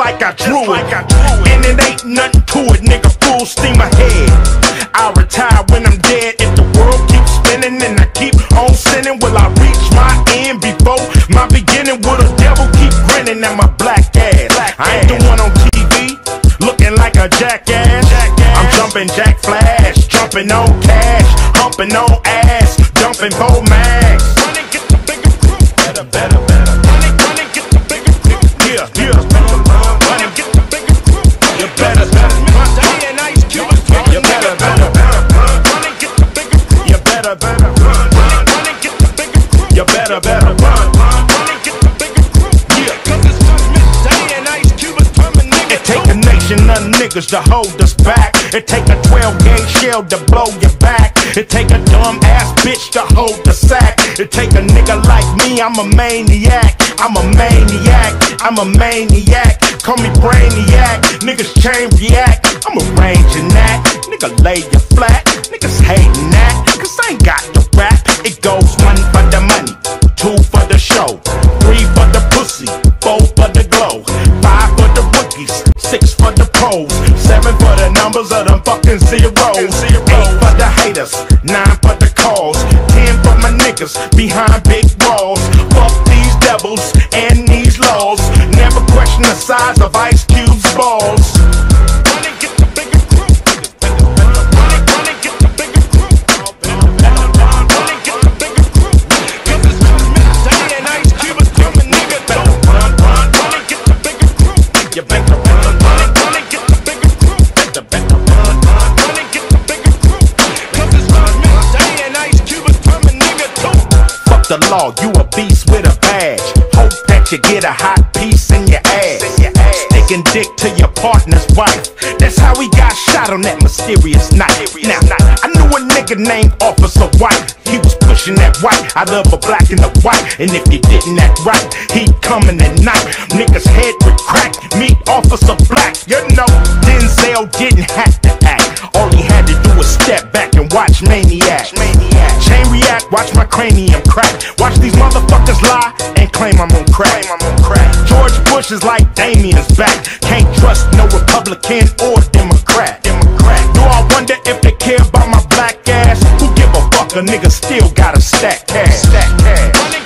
like I drew it. And it ain't nothing to it, nigga. Full steam ahead. I retire when I'm dead. If the world keeps spinning and I keep on sinning, will I reach my end before my beginning? Will the devil keep grinning at my black ass? I ain't the one on TV looking like a jackass. I'm jumping Jack Flash, jumping on cash, humping on ass, dumping Bo Max. Niggas to hold us back. It take a 12 gauge shell to blow your back. It take a dumb ass bitch to hold the sack. It take a nigga like me, I'm a maniac. I'm a maniac. I'm a maniac. Call me brainiac. Niggas chain react. I'm arranging that. Nigga lay you flat. Niggas hating that. Cause I ain't got the rap. It goes one for the money, numbers of them fucking zeros, eight for the haters, nine for the cause, ten for my niggas behind big walls. Fuck these devils and these laws. Never question the size of Ice Cube's balls. The law, you a beast with a badge. Hope that you get a hot piece in your ass. Sticking dick to your partner's wife. That's how he got shot on that mysterious night. Now, I knew a nigga named Officer White. He was pushing that white I love a black and a white. And if you didn't act right, he'd come in at night. Niggas head would crack. Meet Officer Black. You know, Denzel didn't have to act. All he had to do was step back and watch Maniac. Chain react, watch my cranium crack. Watch these motherfuckers lie and claim I'm on crack. George Bush is like Damien's back. Can't trust no Republican or Democrat. Do I wonder if they care about my black ass? Who give a fuck? A nigga still got a stack cash. Stack cash.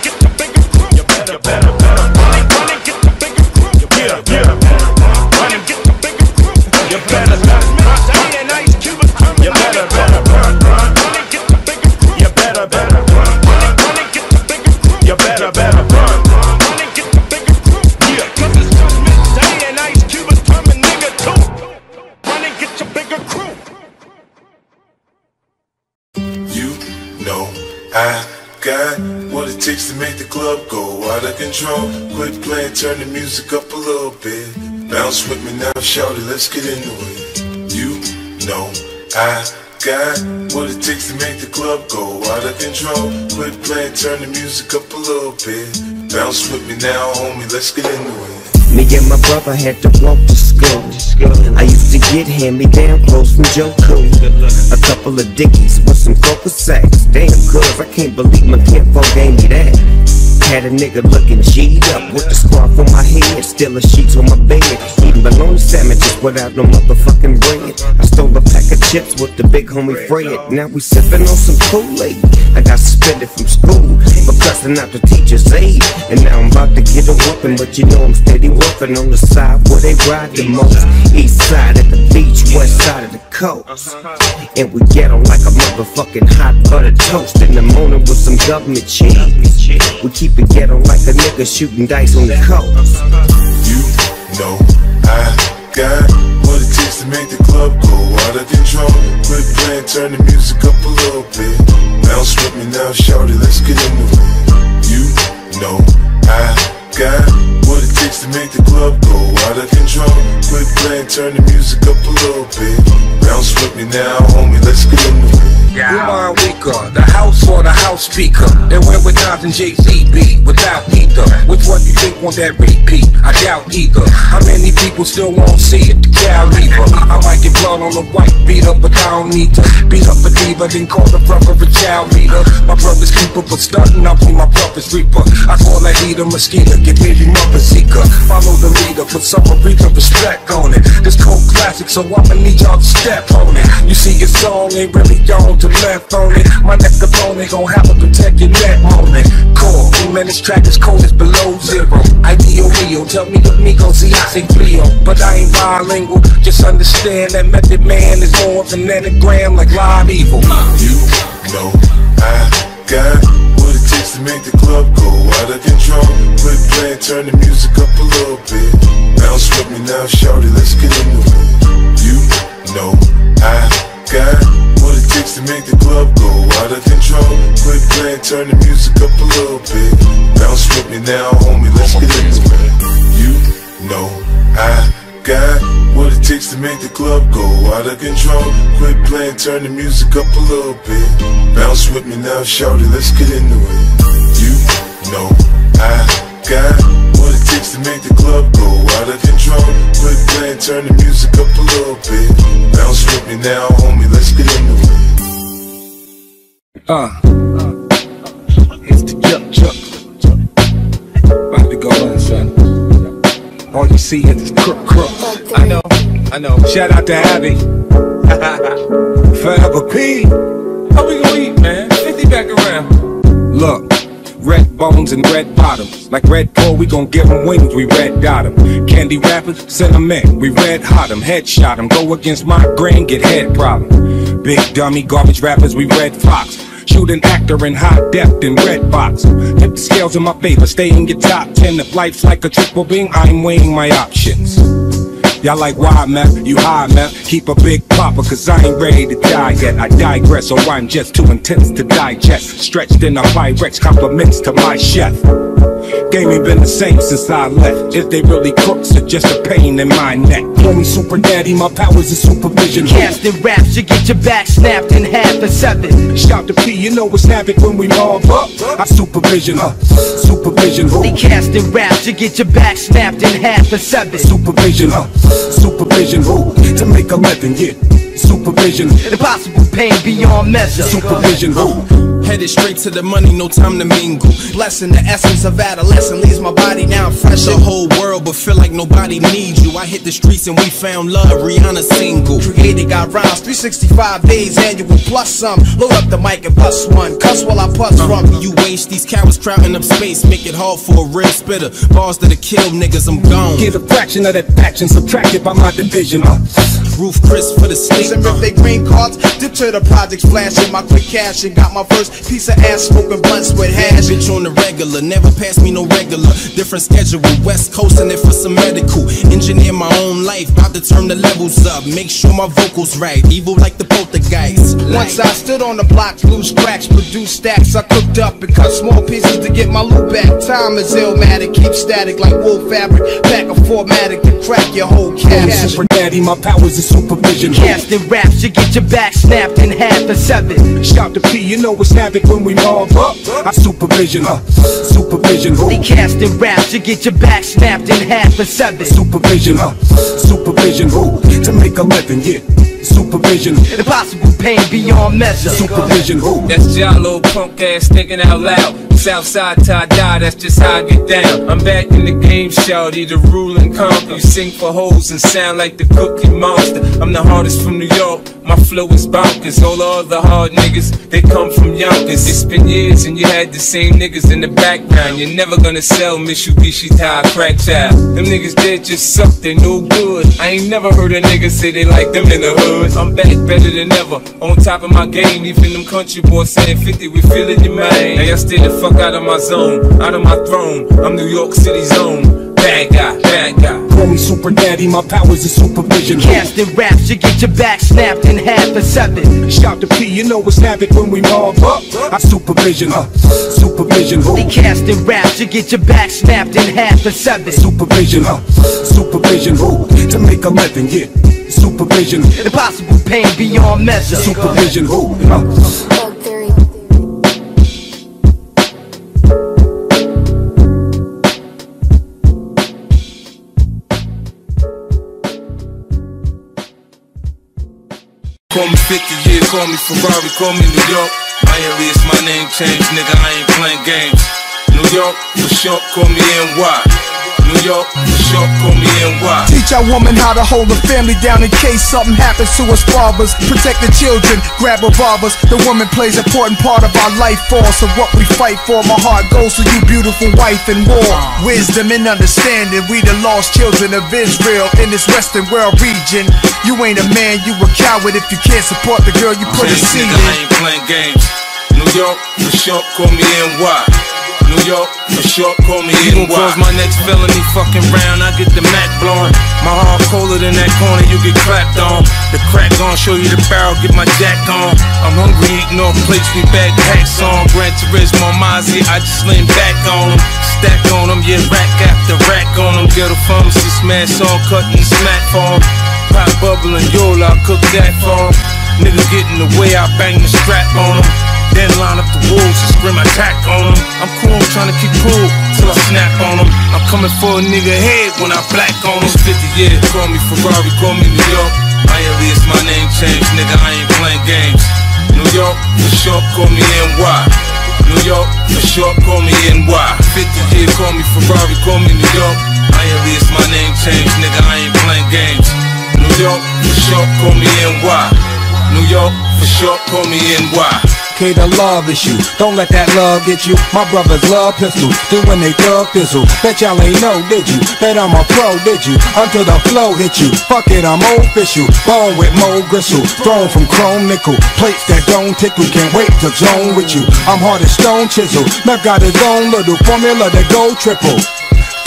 I got what it takes to make the club go out of control. Quit playing, turn the music up a little bit. Bounce with me now, shout it, let's get into it. You know I got what it takes to make the club go out of control. Quit playing, turn the music up a little bit. Bounce with me now, homie, let's get into it. Me and my brother had to walk to school. I used to get hand-me-down clothes from Cool. A couple of dickies with some coca sacks. Damn, cuz I can't believe my kinfolk gave me that. Had a nigga looking G'd up with the scarf on my head, still a sheets on my bed. Eating bologna sandwiches without no motherfucking bread. I stole a pack of chips with the big homie Fred. Now we sipping on some Kool-Aid. I got suspended from school for cussing out the teacher's aide. And now I'm about to get a whooping, but you know I'm steady working on the side where they ride the most. East side of the beach, west side of the coast. And we get on like a motherfucking hot butter toast in the morning with some government cheese. We keep it ghetto like a nigga shooting dice on the coast. You know I got what it takes to make the club go out of control. Quit playing, turn the music up a little bit. Bounce with me now, shout it, let's get into it. You know I got what it takes to make the club go out of control. Quit playing, turn the music up a little bit. Bounce with me now, homie, let's get into it. Umar weaker, the house or the house speaker. They went with Nas and Jay Z beat without either. Which one you think want that repeat? I doubt either. How many people still won't see it? The cow leaver. I might get blood on the white, beat up, but I don't need to. Beat up a diva, then call the brother a child leader. My brother's keeper, but starting up with my brother's reaper. I call that heater mosquito, get baby mother seeker. Follow the leader, put some of respect on it. This cold classic, so I'ma need y'all to step on it. You see, your song ain't really on to left on it. My next opponent gon' have to protect your neck it. Core, man, this track is cold, it's below zero. Ideal Rio, tell me the Migo, see, I say Cleo. But I ain't bilingual, just understand that Method Man is more than an anagram like live evil. You know I got to make the club go out of control. Quit playing, turn the music up a little bit. Bounce with me now, shorty, let's get into it. You know I got what it takes to make the club go out of control. Quit playing, turn the music up a little bit. Bounce with me now, homie, let's get into it. You know I got what it takes to make the club go out of control. Quit playing, turn the music up a little bit. Bounce with me now, shorty, let's get into it. You know I got what it takes to make the club go out of control. Quit playing, turn the music up a little bit. Bounce with me now, homie, let's get into it. Uh, it's the Chuck. About to go in, son. All you see is this crook crook. I know, I know. Shout out to Abby. Forever P. How we gonna eat, man? 50 back around. Look. Red bones and red bottoms. Like red bull, we gon' give 'em wings, we red dot 'em. Candy rappers, in, we red hot 'em. Headshot 'em, go against my grain, get head problem. Big dummy, garbage rappers, we red fox. Shoot an actor in high depth in red box. Tip the scales in my favor, stay in your top 10. If life's like a triple beam, I'm weighing my options. Y'all like why, man? You high, man? Keep a big popper, cause I ain't ready to die yet. I digress, or I'm just too intense to digest. Stretched in a Pyrex, compliments to my chef. Game ain't been the same since I left. If they really crooks, or just a pain in my neck. Call me Super Daddy, my powers is supervision. Casting raps, you get your back snapped in half or seven. Shout to P, you know it's havoc when we mob up. I supervision, uh, supervision, who? They casting raps, you get your back snapped in half or seven. Supervision, uh, supervision, who? To make a living, yeah. Supervision, Impossible pain beyond measure. supervision, who? Headed straight to the money, no time to mingle. Blessing the essence of adolescence leaves my body now fresh. The whole world, but feel like nobody needs you. I hit the streets and we found love. Rihanna single. Created got rhymes, 365 days annual plus some. Load up the mic and bust one. Cuss while I puss from you. Waste these cowards crowding up space, make it hard for a real spitter. Bars that'll kill niggas, I'm gone. Get a fraction of that faction subtracted by my division. Uh, Roof crisp for the sleep. And if they green cards, dip to the projects flashing my quick cash and got my first piece of ass smoking blunts with hash. Bitch on the regular, never pass me no regular. Different schedule, West Coast and it for some medical. Engineer my own life, about to turn the levels up. Make sure my vocals right, evil like the poltergeist. Once I stood on the block, loose cracks, produced stacks. I cooked up and cut small pieces to get my loot back. Time is illmatic, keep static like wool fabric. Back a formatic to crack your whole cash. Super Daddy, my powers is supervision. Casting raps, you get your back snapped in half or seven. Shout to P, you know it's havoc when we mob up. I supervision, uh, supervision, They who? casting raps, you get your back snapped in half or seven. Supervision, uh, supervision, who? To make a living, yeah. Supervision, Impossible pain beyond measure. supervision, who? That's Jalo punk ass thinking out loud. Southside tie dye, that's just how I get down. I'm back in the game, shouty, the rule and conquer. You sing for hoes and sound like the cookie monster. I'm the hardest from New York, my flow is bonkers. All the other hard niggas, they come from Yonkers. It's been years and you had the same niggas in the background. You're never gonna sell Mitsubishi tie crack child. Them niggas dead just suck, they no good. I ain't never heard a nigga say they like them in the hood. I'm back better than ever, on top of my game. Even them country boys saying 50, we feeling you, man. Now y'all stay the fuck out of my zone, out of my throne. I'm New York City's own. Bad guy, bad guy. Call me Super Daddy, my powers is supervision. Casting raps, you get your back snapped in half or seven. Shout to P, you know it's havoc when we mob up. I supervision, uh, supervision, They who? casting raps, you get your back snapped in half or seven. Supervision, uh, supervision, who? To make a living, yeah. Supervision. Impossible pain beyond measure. Supervision, who? Thug Call me 50 years, call me Ferrari, call me New York. Miami is my name change, nigga, I ain't playing games. New York, for short, call me NY. New York, for short, call me NY. Teach our woman how to hold the family down in case something happens to us fathers. Protect the children, grab revolvers. The woman plays an important part of our life force of what we fight for. My heart goes to you, beautiful wife in war. Wisdom and understanding, we the lost children of Israel in this Western world region. You ain't a man, you a coward if you can't support the girl you put a seed nigga, I ain't playing games. New York, for short, call me NY. New York, for short, call me. You gon' cause my next felony fucking round, I get the Mac blowing. My heart colder than that corner, you get clapped on. The crack gon' show you the barrel, get my jack on. I'm hungry, eating off plates, we back hacks on. Gran Turismo, Mozzie, I just lean back on 'em. Stack on 'em, yeah, rack after rack on 'em. Get a pharmacy smash on, cutting smack for 'em. Pop bubble and Yola, I cook that for 'em. Nigga get in the way, I bang the strap on 'em. Then line up the wolves and scream attack on 'em. I'm cool, I'm trying to keep cool till I snap on 'em. I'm coming for a nigga head when I black on 'em. 50 years, call me Ferrari, call me New York. Miami is my name change, nigga, I ain't playing games. New York, for short, call me NY. New York, for short, call me NY. 50 years, call me Ferrari, call me New York. Miami is my name change, nigga, I ain't playing games. New York, for short, call me NY. New York, for short, call me NY. Okay, the love issue. Don't let that love get you. My brothers love pistols. Then when they thug thistle. Bet y'all ain't know, did you? Bet I'm a pro, did you? Until the flow hit you. Fuck it, I'm official. Bone with mo gristle. Thrown from chrome nickel. Plates that don't tickle. Can't wait to zone with you. I'm hard as stone chisel. Nev got his own little formula that go triple.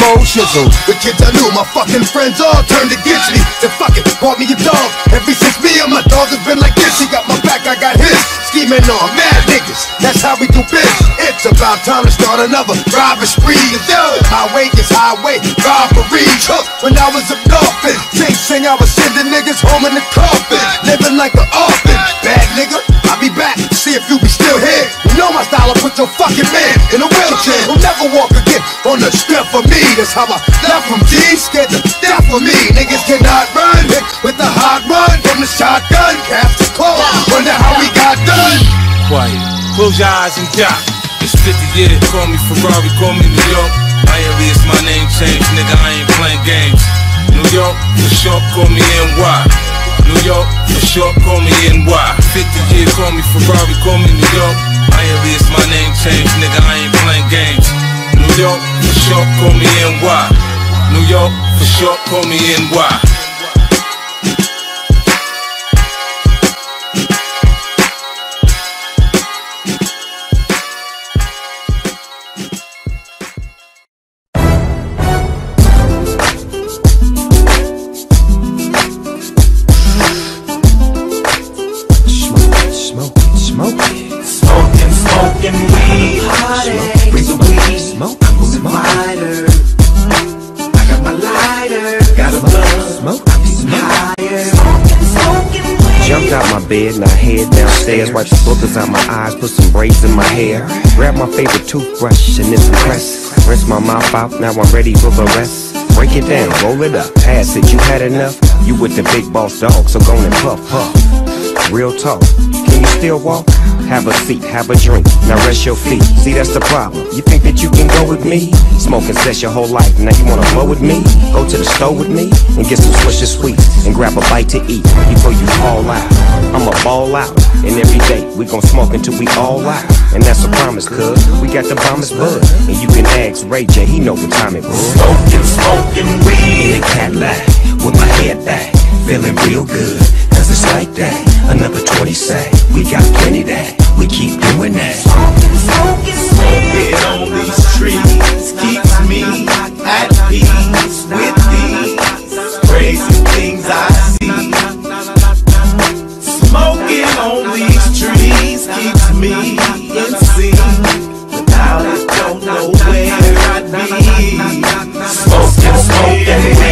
Full shizzle. The kids I knew, my fucking friends all turned against me. Then fuck it, bought me a dog. Every since me and my dog has been like this, he got my back, I got his. Scheming on mad niggas, that's how we do biz. It's about time to start another robbery spree. Yo, highway is highway, robbery. Huh, When I was a dolphin, Jake saying I was sending niggas home in the coffin. Living like an orphan, bad nigga. I'll be back, see if you be still here. You know my style, I'll put your fucking man in a wheelchair. He'll never walk again on the strength of me. That's how I left from G, scared to death of me. Niggas cannot run with the hot run from the shotgun. Cast is cold, wonder how we got done. quiet. Close your eyes and die. It's 50 years, call me Ferrari, call me New York. Miami is my name change, nigga, I ain't playing games. New York, for short, call me NY. New York, for short, call me NY. 50 years, call me Ferrari, call me New York. Miami is my name change, nigga, I ain't playing games. York, for sure, call me NY. New York, for short, call me NY. Bed, now head downstairs, wipe the boogers out my eyes, put some braids in my hair. Grab my favorite toothbrush and then some crest. Rinse my mouth out, now I'm ready for the rest. Break it down, roll it up, pass it, you had enough? You with the big boss dog, so go and puff, puff. Real talk, can you still walk? Have a seat, have a drink, now rest your feet. See, that's the problem. You think that you can go with me? Smoking sex your whole life, now you wanna blow with me? Go to the store with me and get some Swisher Sweets and grab a bite to eat before you fall out. I'ma ball out, and every day we gon' smoke until we all out. And that's a promise, cuz we got the bombest bud. And you can ask Ray J, he know what time it was. Smoking, smoking weed In a Cadillac, with my head back, feeling real good. It's like that. Another 20 say, we got plenty that. We keep doing that. Smoking on these trees keeps me at peace with these crazy things I see. Smoking on these trees keeps me in sync. Without it, don't know where I'd be. Smoking, smoking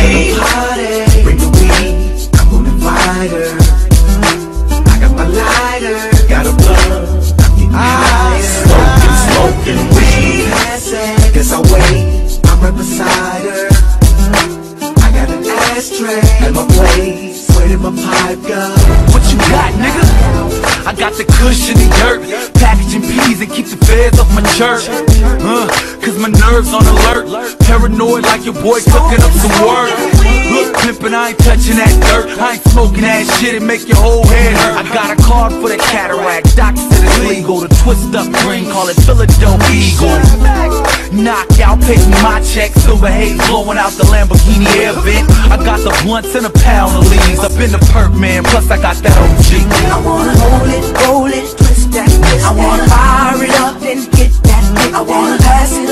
got the cushion and dirt, peas and keep the feds off my church. Uh, cause my nerves on alert, paranoid like your boy cooking up some work. Look, pimpin', I ain't touching that dirt. I ain't smoking that shit and make your whole head hurt. I got a card for the cataract, doctor said it's legal to twist up green, call it Philadelphia Eagle. Knockout, pay me my check, silver haze blowing out the Lamborghini air vent. I got the blunts and a pound of leaves up in the perk, man. Plus I got that OG. I wanna roll it, roll it, that. I wanna fire it up and get that. I wanna pass it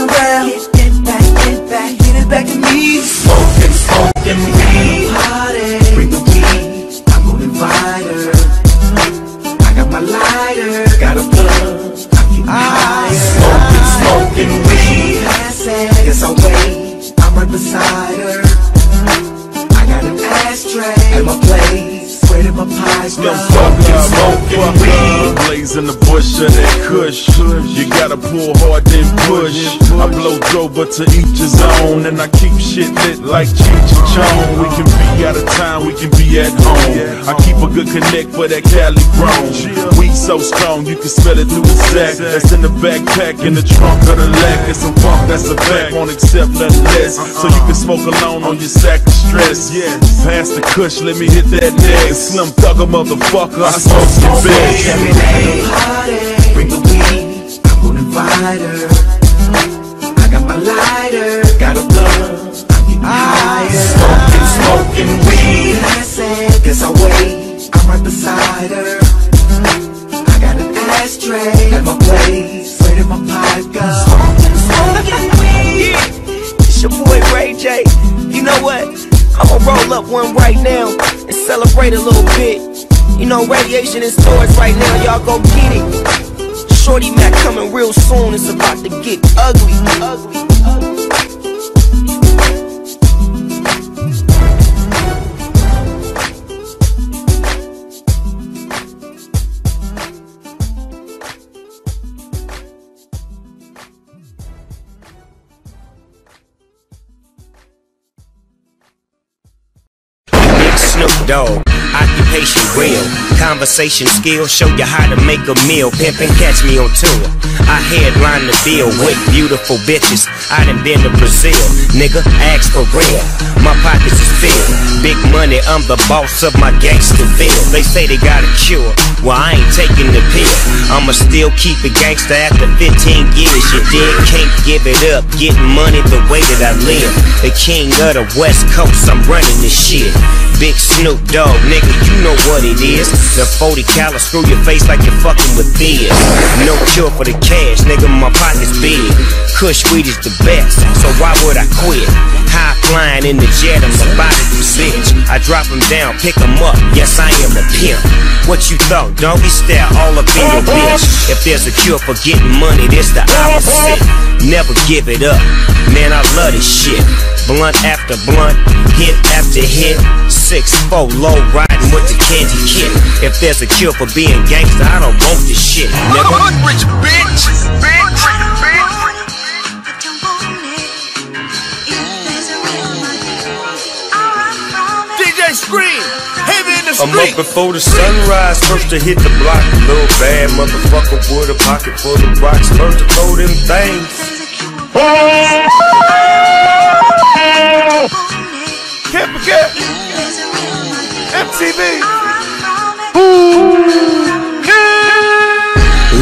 but to each his own. And I keep shit lit like Cheech and Chong. We can be out of town, we can be at home. I keep a good connect for that Cali grown. We so strong, you can smell it through the sack. That's in the backpack, in the trunk of the lack. It's a pump, that's a fact. Won't accept nothing less. So you can smoke alone on your sack of stress. Pass the kush, let me hit that next. Slim thugger motherfucker, I smoke your best. Every day, party. Bring the weed, I'm gonna invite her. I'm. Smoking, smoking weed. Guess I'll wait, I'm right beside her. I got an ashtray at my place. Where did my pipe go? smoking, smoking weed. It's your boy Ray J. You know what? I'ma roll up one right now and celebrate a little bit. You know, Raydiation in stores right now, y'all go get it. Shorty Mac coming real soon, it's about to get ugly. ugly, ugly. Big Occupation real, conversation skills show you how to make a meal. Pimpin' catch me on tour. I headline the bill with beautiful bitches. I done been to Brazil, nigga. Ask for real. My pockets is filled. Big money, I'm the boss of my gangster feel. They say they got a cure. Well, I ain't taking the pill. I'ma still keep it gangster after 15 years. You dig? Can't give it up. Getting money the way that I live. The king of the West Coast, I'm running this shit. Big Snoop Dogg, nigga, you know what it is. The 40 cal screw your face like you're fucking with beers. No cure for the cash, nigga, my pocket's big. Kush weed is the best, so why would I quit? High flying in the jet, I'm about to do bitch. I drop him down, pick him up, yes, I am a pimp. What you thought, doggy stare all up in your bitch. If there's a cure for getting money, this the opposite. Never give it up, man, I love this shit. Blunt after blunt, hit after hit. Six four low riding with the candy kit. If there's a cure for being gangster, I don't want this shit. Nigga. Rich bitch, bitch, bitch. DJ Scream, heavy in the I'm street. up before the sunrise, first to hit the block. Little bad motherfucker with a pocket full of rocks, first to throw them things. Can't forget MTV.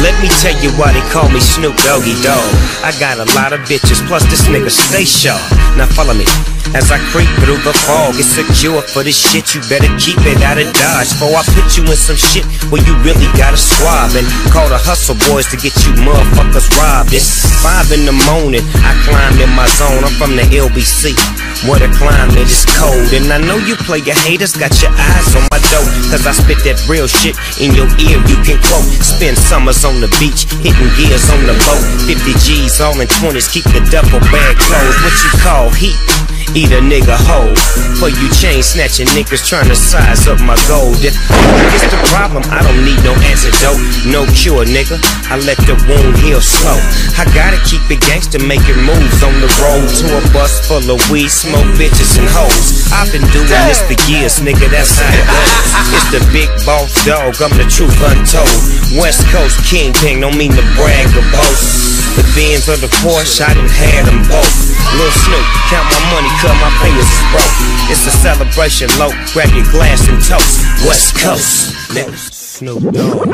Let me tell you why they call me Snoop Doggy Dogg. I got a lot of bitches, plus this nigga stay sharp. Now follow me. As I creep through the fog, it's secure for this shit. You better keep it out of dodge. Before I put you in some shit where you really gotta swab and call the hustle boys to get you motherfuckers robbed. It's five in the morning. I climbed in my zone. I'm from the LBC. Where the climate is cold And I know you play your haters Got your eyes on my dough Cause I spit that real shit in your ear You can quote Spend summers on the beach Hitting gears on the boat 50 G's all in 20s Keep the duffel bag closed What you call heat eat a nigga whole. For you chain snatching niggas trying to size up my gold. If it's the problem, I don't need no antidote, no cure, nigga. I let the wound heal slow. I gotta keep it gangster, making moves on the road to a bus full of weed, smoke, bitches, and hoes. I've been doing this for years, nigga. That's how it goes. It's the big boss dog. I'm the truth untold. West Coast kingpin, don't mean to brag or boast. The Benz or the Porsche, I done had them both. Lil Snoop, count my money, cut my fingers broke. It's a celebration, low. Grab your glass and toast. West Coast. Snoop Dogg.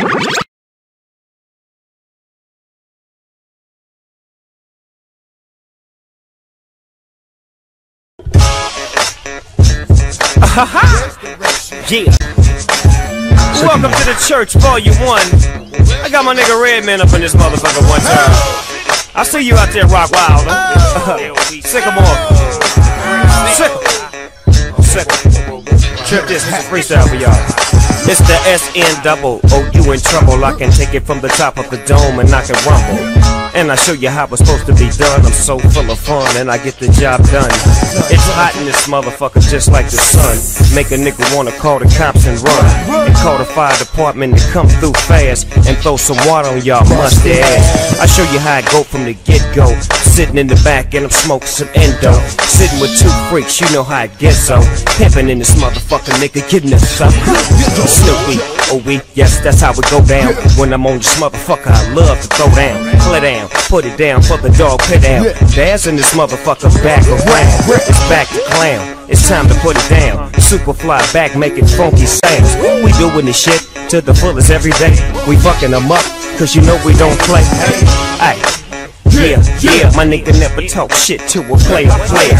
yeah. Welcome to the church, volume one. I got my nigga Redman up in this motherfucker one time. I see you out there, Rockwilder. Sycamore. Sycamore. Sycamore. Trip this freestyle for y'all. It's the SN double. Oh, you in trouble. I can take it from the top of the dome and I can rumble. And I show you how it's supposed to be done. I'm so full of fun and I get the job done. It's hot in this motherfucker just like the sun. Make a nigga wanna call the cops and run. And call the fire department to come through fast and throw some water on y'all musty ass. I show you how I go from the get go. Sitting in the back and I'm smoking some endo. Sitting with two freaks, you know how it gets so. Pimping in this motherfucker, nigga, getting us up. Snoopy, we, yes, that's how it go down. When I'm on this motherfucker, I love to throw down, clear down, put it down for the dog, put down. Dad's in this motherfucker back around. It's back to clown. It's time to put it down. Superfly back making funky sounds. We doing this shit to the fullest every day. We fucking them up, cause you know we don't play. Hey, hey. Yeah, yeah, my nigga never talk shit to a player, player.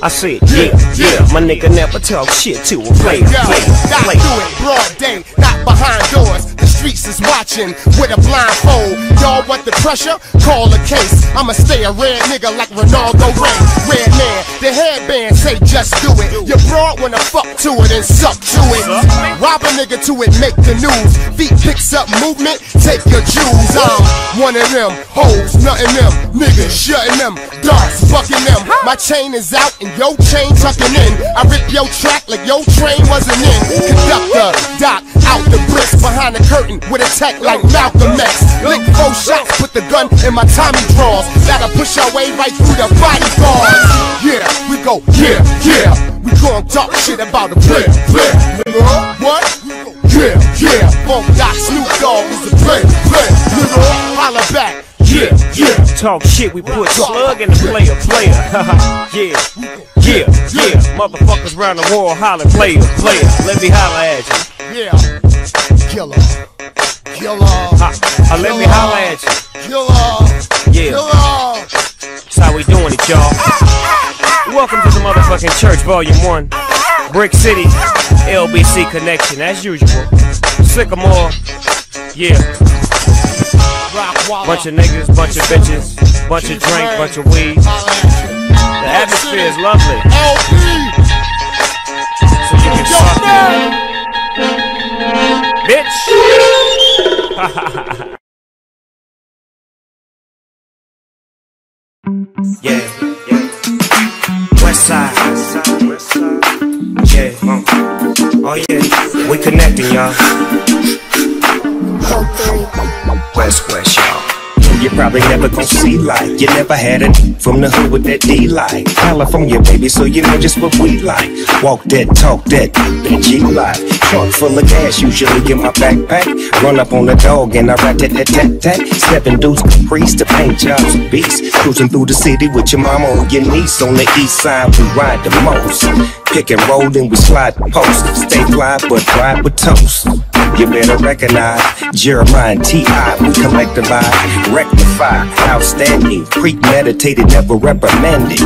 I said, yeah, yeah, my nigga never talk shit to a player, player, player. do it broad day, not behind doors. Streets is watching with a blindfold. Y'all want the pressure? Call a case. I'ma stay a red nigga like Ronaldo Ray. Red man, the headband say just do it. Your broad wanna fuck to it and suck to it. Rob a nigga to it, make the news. Feet picks up movement, take your Jews. I'm one of them hoes, nothing them. Niggas shutting them, darts fucking them. My chain is out and your chain tucking in. I rip your track like your train wasn't in. Conductor, doc, out the bricks behind the curtain with a tech like Malcolm X. Lick four shots, put the gun in my Tommy drawers. That'll push our way right through the bodyguards. Yeah, we go, yeah, yeah. We gon' talk shit about a player, player. Nigga, what? Yeah, yeah. Funk Doc Snoop Dogg is a player, player. Nigga, holla back. Yeah, yeah. Talk shit, we put slug in the player, player. yeah, yeah, yeah. Motherfuckers round the world holler, player, player. Let me holler at you. Yeah. Killer. Killer. Ha, uh, let me holler at you. Killer. Yeah. Killer. That's how we doing it, y'all. Welcome to the motherfucking church, volume one. Brick City, LBC connection, as usual. Sycamore, yeah. Bunch of niggas, bunch of bitches, bunch of drink, bunch of weed. The atmosphere is lovely. So you can suck me. Bitch! yeah, yeah. West side. Yeah. Uh. Oh yeah. We connecting, y'all. West, West, y'all. You probably never gon' see like. You never had it from the hood with that D like. California, baby, so you know just what we like. Walk that, talk that, that G life Trunk full of cash, usually in my backpack. Run up on the dog and I rat tat tat tat tat Stepping dudes caprice to paint jobs with beats. Cruising through the city with your mama or your niece. On the east side, we ride the most Pick and roll and we slide post Stay fly but ride with toast you better recognize Jeremiah and T.I. We collect the vibe, rectify, outstanding, premeditated, never reprimanded.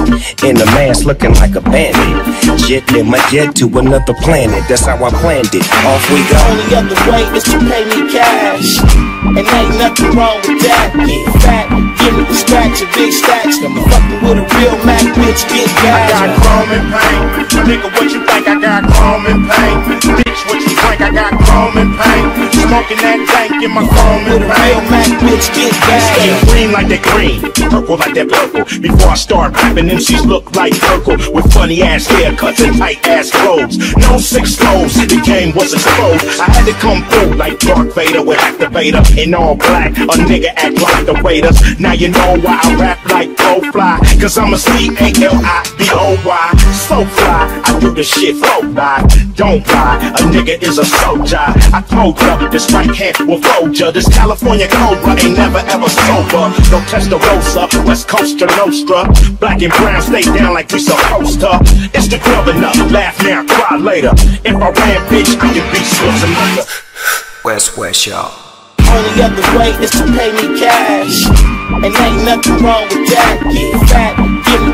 In a mask looking like a bandit. Jet in my jet to another planet. That's how I planned it. Off we go. Only other way is to pay me cash. And ain't nothing wrong with that. Get fat, give me the scratch and big stacks. I'm fucking with a real Mac bitch, get gas. I got chrome and pain. Nigga, what you think? I got chrome and pain. Bitch, what you think? I got chrome and pain. Smoking that tank in my chrome with a real Mac bitch get Stay back. green like that green, purple like that purple. Before I start rapping, MCs look like Urkel with funny ass haircuts and tight ass clothes. No six lows, the game was exposed. I had to come through like Darth Vader with activator in all black. A nigga act like the waiters. Now you know why I rap like Go Fly, cause I'm a C A L I B O Y. So fly, I do the shit flow by. Don't lie, a nigga is a soldier. I told ya, this right hand will fold ya. This California Cobra ain't never ever sober. Don't test the rosa, West Coast to Nostra. Black and brown stay down like we supposed to. It's the governor, laugh now, cry later. If I ran, bitch, I could be Schwarzenegger. West West, y'all. Only other way is to pay me cash. And ain't nothing wrong with that. Get fat,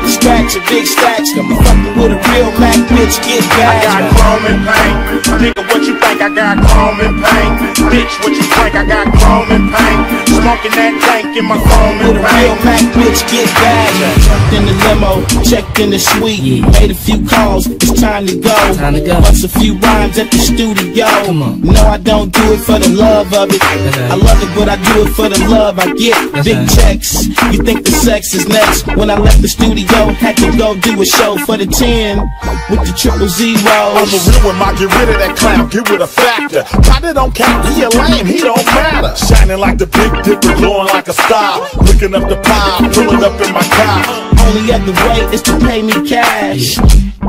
give me scratch, a big stacks. I'm fucking with a real Mac bitch, get back. I got chrome and paint. Nigga, what you think? I got chrome and paint. Bitch, what you think? I got chrome and paint. Smoking that dank in my chrome With and a real. Mac bitch, get back. Jumped in the limo, checked in the suite. Made a few calls, it's time to go. Time to go. Bust a few rhymes at the studio. Come on. No, I don't do it for the love of it. I love it, but I do it for the love I get. That's Big right. checks, you think the sex is next. When I left the studio, had to go do a show for the 10 with the triple zero. I'm a real one, ma, get rid of that clown, get rid of factor. Partner don't count, he a lame, he don't matter. Shining like the big dipper, glowing like a star. Looking up the pile, pulling up in my car. Only other way is to pay me cash.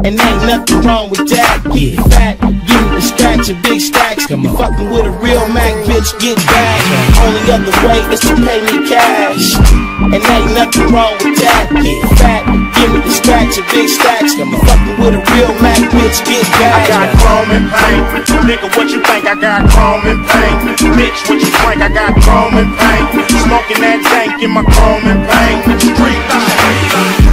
And ain't nothing wrong with that. Get fat, give me the scratch and big stacks. Come You on. fucking with a real Mac bitch, get back. Only other way is to pay me cash. And ain't nothing wrong with that. Get fat, give me the scratch and big stacks. You fucking with a real Mac bitch, get I got chrome and paint. Nigga, what you think? I got chrome and paint. Bitch, what you think? I got chrome and paint. Smoking that dank in my chrome and paint. Street life.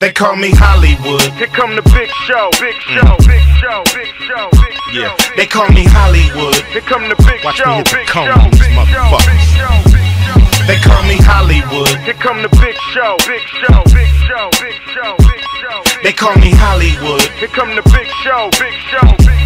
They call me Hollywood. Here come the big show, big show, big show, big show, big show. Yeah, they call me Hollywood. Here come the big Watch me show, hit the big cone show, on these big show, big show, big show. They call me Hollywood. Here come the big show, big show, big show, big show, big show. They call me Hollywood. Here come the big show, big show, big show.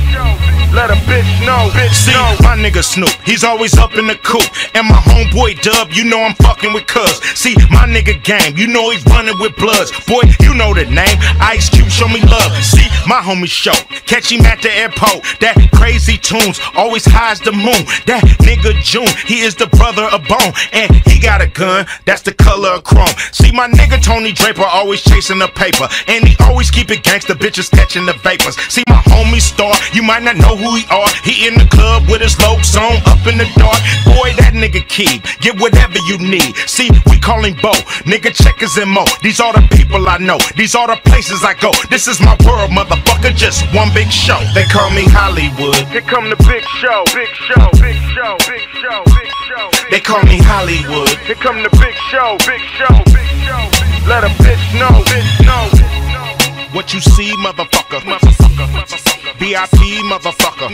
Let a bitch know, bitch See, know. my nigga Snoop, he's always up in the coop. And my homeboy Dub, you know I'm fucking with cuz. See, my nigga Game, you know he's running with bloods. Boy, you know the name. Ice Cube, show me love. See, my homie Show, catch him at the airport. That crazy tunes, always highs the moon. That nigga June, he is the brother of Bone. And he got a gun, that's the color of chrome. See, my nigga Tony Draper always chasing the paper. And he always keep it gangster, bitches catching the vapors. See, my homie Star, you might not know who he are. He in the club with his lokes on, up in the dark. Boy, that nigga key, get whatever you need. See, we call him Bo, nigga checkers and mo. These are the people I know, these are the places I go. This is my world, motherfucker, just one big show. They call me Hollywood, Here come the big show, big show, big show, big show, big show. big they call me Hollywood. Here come the big show, big show, big show. Let a bitch know, bitch know. What you see, motherfucker, motherfucker, motherfucker. VIP, motherfucker.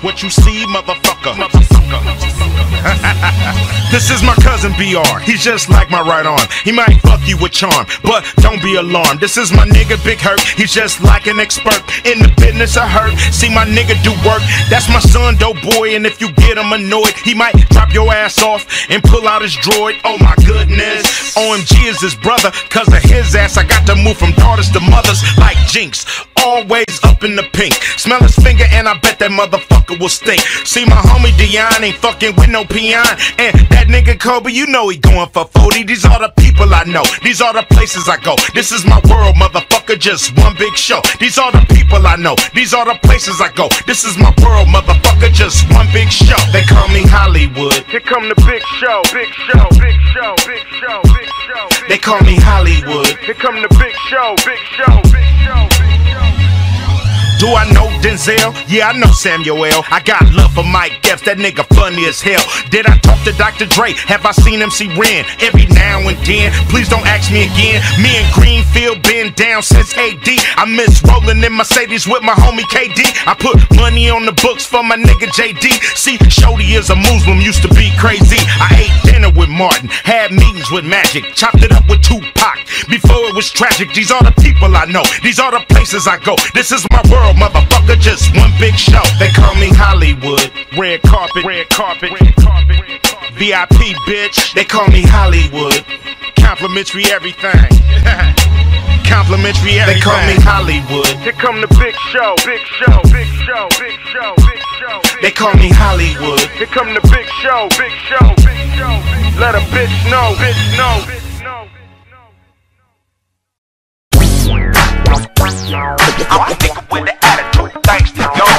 What you see, motherfucker, motherfucker. this is my cousin BR. He's just like my right arm. He might fuck you with charm, but don't be alarmed. This is my nigga Big Hurt. He's just like an expert in the business of hurt. See my nigga do work. That's my son, dope boy. And if you get him annoyed, he might drop your ass off and pull out his droid. Oh my goodness. OMG is his brother. Cause of his ass, I got to move from daughters to mothers like Jinx. Always up in the pink. Smell his finger and I bet that motherfucker will stink. See my homie Dion ain't fucking with no peon. And that nigga Kobe, you know he going for 40. These are the people I know. These are the places I go. This is my world, motherfucker. Just one big show. These are the people I know. These are the places I go. This is my world, motherfucker. Just one big show. They call me Hollywood. Here come the big show, big show, big show, big show, big show. big They call me Hollywood. Here come the big show, big show, big show, big show. Do I know Denzel? Yeah, I know Samuel. I got love for Mike Epps, that nigga funny as hell. Did I talk to Dr. Dre? Have I seen MC Ren? Every now and then, please don't ask me again. Me and Greenfield been down since AD. I miss rolling in Mercedes with my homie KD. I put money on the books for my nigga JD. See, Shody is a Muslim, used to be crazy. I ate dinner with Martin, had meetings with Magic, chopped it up with Tupac. Before it was tragic, these are the people I know, these are the places I go. This is my world, motherfucker, just one big show. They call me Hollywood. Red carpet, red carpet, red carpet. VIP, bitch. They call me Hollywood. Complimentary everything. Complimentary everything. They call me Hollywood. Here come the big show, big show, big show, big show, big show. They call me Hollywood. Here come the big show, big show, big show. Let a bitch know, bitch know, bitch know. I'm nigga with the attitude, thanks to y'all.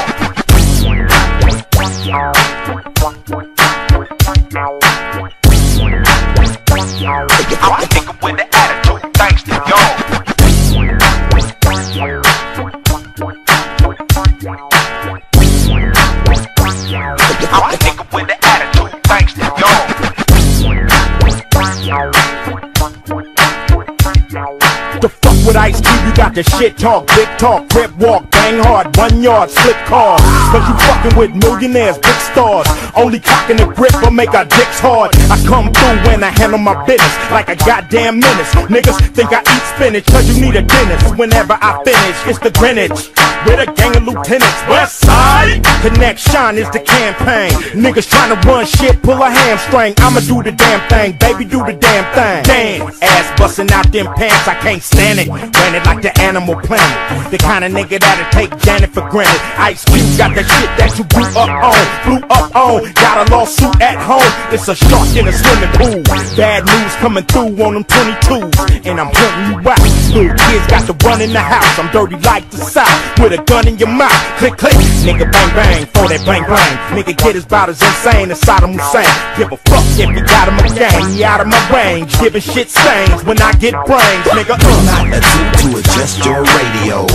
With Ice Cube, you got the shit talk, big talk, crip walk, bang hard, one yard, slip cars. Cause you fucking with millionaires, big stars. Only cocking the grip will make our dicks hard. I come through when I handle my business like a goddamn menace. Niggas think I eat spinach cause you need a dentist. Whenever I finish, it's the Greenwich. With a gang of lieutenants, West Side Connection is the campaign. Niggas trying to run shit, pull a hamstring. I'ma do the damn thing, baby, do the damn thing. Damn, ass busting out them pants, I can't stand it. Ran it like the animal planet. The kind of nigga that'll take Janet for granted. Ice Cube got the shit that you grew up on, blew up on. Got a lawsuit at home, it's a shark in a swimming pool. Bad news coming through on them 22s, and I'm hunting you out. Little kids got to run in the house, I'm dirty like the South. With a gun in your mouth, click click, nigga bang bang, for that bang bang. Nigga get his as insane as Saddam Hussein. Give a fuck if you got him again, he out of my range. Giving shit stains when I get brains, nigga. Do Uh. not attempt to adjust your radio.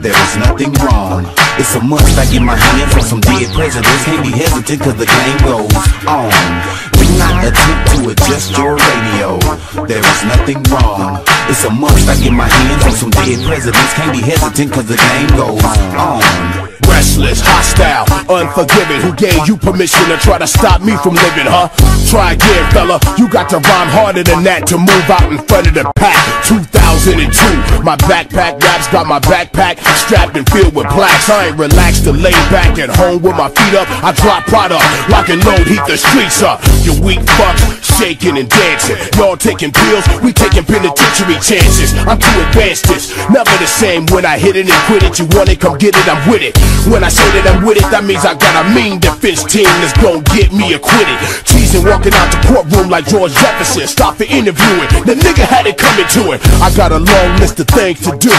There is nothing wrong. It's a must. I get my hands on some dead presidents. Can't be hesitant cause the game goes on. Do not attempt to adjust your radio. There is nothing wrong. It's a must. I get my hands on some dead presidents. Can't be hesitant cause the game goes on. Restless, hostile, unforgiving. Who gave you permission to try to stop me from living, huh? Try again, fella. You got to rhyme harder than that to move out in front of the pack. 2002, my backpack raps got my backpack strapped and filled with plaques. I ain't relaxed to lay back at home with my feet up. I drop product, lock and load, heat the streets up. You weak fucks, shaking and dancing. Y'all taking pills, we taking penitentiary chances. I'm too advanced this, never the same when I hit it and quit it. You want it, come get it, I'm with it. When I say that I'm with it, that means I got a mean defense team that's gonna get me acquitted. Teasing, walking out the courtroom like George Jefferson. Stop for interviewing. The nigga had it coming to him. I got a long list of things to do.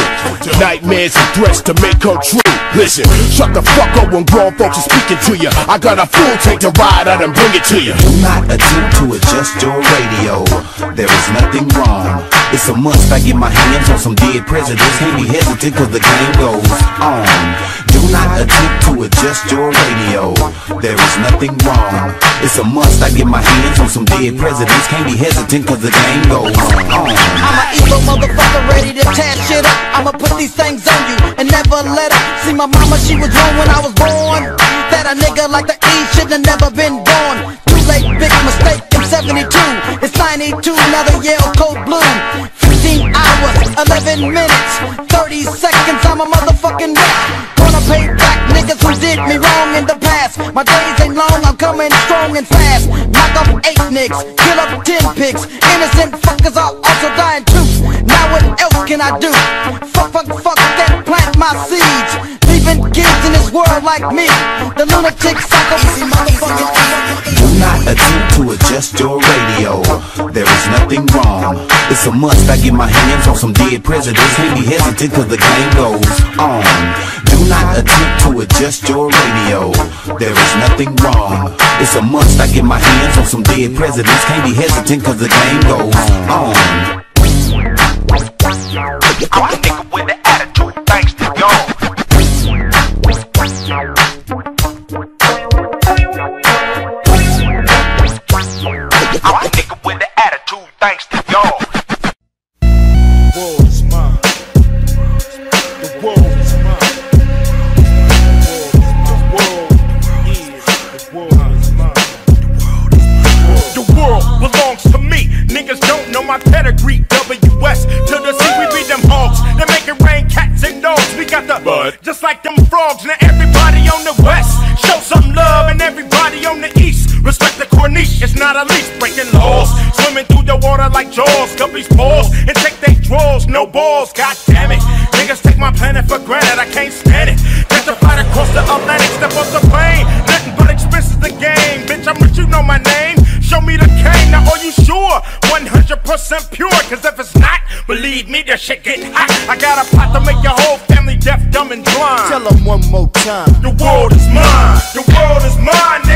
Nightmares and threats to make come true. Listen, shut the fuck up when grown folks are speaking to you. I got a full tank to ride out and bring it to you. Do not attempt to adjust your radio. There is nothing wrong. It's a must. I get my hands on some dead presidents. Can't be hesitant cause the game goes on. Do not attempt to adjust your radio. There is nothing wrong. It's a must. I get my hands on some dead presidents. Can't be hesitant cause the game goes on. I'm an evil motherfucker ready to tear shit up. I'ma put these things on you and never let up. See my mama, she was wrong when I was born. That a nigga like the E should have never been born. Late, big mistake in 72. It's 92, another year of cold blue. 15 hours, 11 minutes, 30 seconds, I'm a motherfucking wreck. Gonna pay back niggas who did me wrong in the past. My days ain't long, I'm coming strong and fast. Knock off eight nicks, kill up 10 pigs. Innocent fuckers are also dying too. Now what else can I do? Fuck, fuck, fuck, then plant my seeds. Leaving kids in this world like me. The lunatic psycho motherfucking Do not attempt to adjust your radio. There is nothing wrong. It's a must. I get my hands on some dead presidents. Can't be hesitant cause the game goes on. Do not attempt to adjust your radio. There is nothing wrong. It's a must. I get my hands on some dead presidents. Can't be hesitant cause the game goes on. I'm nigga with the bud. Just like them frogs, now everybody on the west. Show some love and everybody on the east. Respect the corniche, it's not a leash breaking laws. Swimming through the water like jaws, guppies pause and take they draws, no balls. God damn it, niggas take my planet for granted, I can't stand it. Catch a flight across the Atlantic, step off the plane. Nothing but expenses the game, bitch. I'm rich, you know my name. Show me the cane, now are you sure? 100% pure, cause if it's not, believe me, this shit get hot. I got a pot to make your whole family deaf, dumb, and blind. Tell them one more time. The world is mine. The world is mine,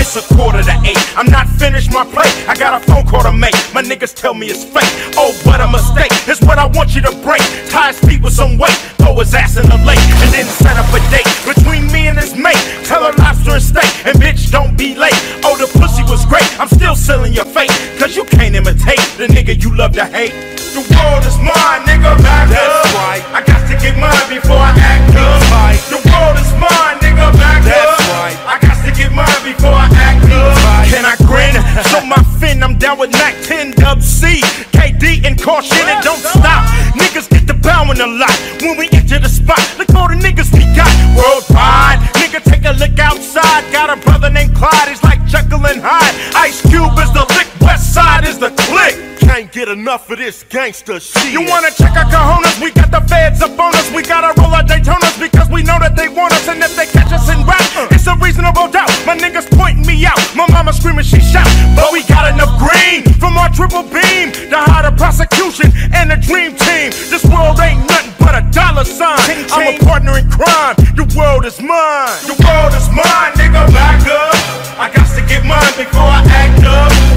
It's a quarter to eight. I'm not finished my plate. I got a phone call to make. My niggas tell me it's fake. Oh, what a mistake. It's what I want you to break. Tie his feet with some weight. Throw his ass in the lake. And then set up a date between me and his mate. Tell her lobster and steak. And bitch, don't be late. Oh, the pussy was great. I'm still selling your fate. Cause you can't imitate the nigga you love to hate. The world is mine, nigga. Back That's up. right. I got to get mine before I act up. Right. The world is mine, Show my fin. I'm down with Mack 10 Dub C. KD and caution and don't stop. Niggas get the bowing a lot when we enter the spot. Look all the niggas we got worldwide. Nigga, take a look outside. Got a brother named Clyde. He's like Jekyll and Hyde. Ice Cube is the Side is the click. Can't get enough of this gangster shit. You wanna check our cojones? We got the feds up on us. We gotta roll our Daytonas because we know that they want us. And if they catch us in rap, uh. it's a reasonable doubt. My niggas pointing me out. My mama screaming, she shout. But we got enough green from our triple beam to hide a prosecution and a dream team. This world ain't nothing but a dollar sign. I'm a partner in crime. The world is mine. The world is mine, nigga. Back up. I got to get mine before I act up.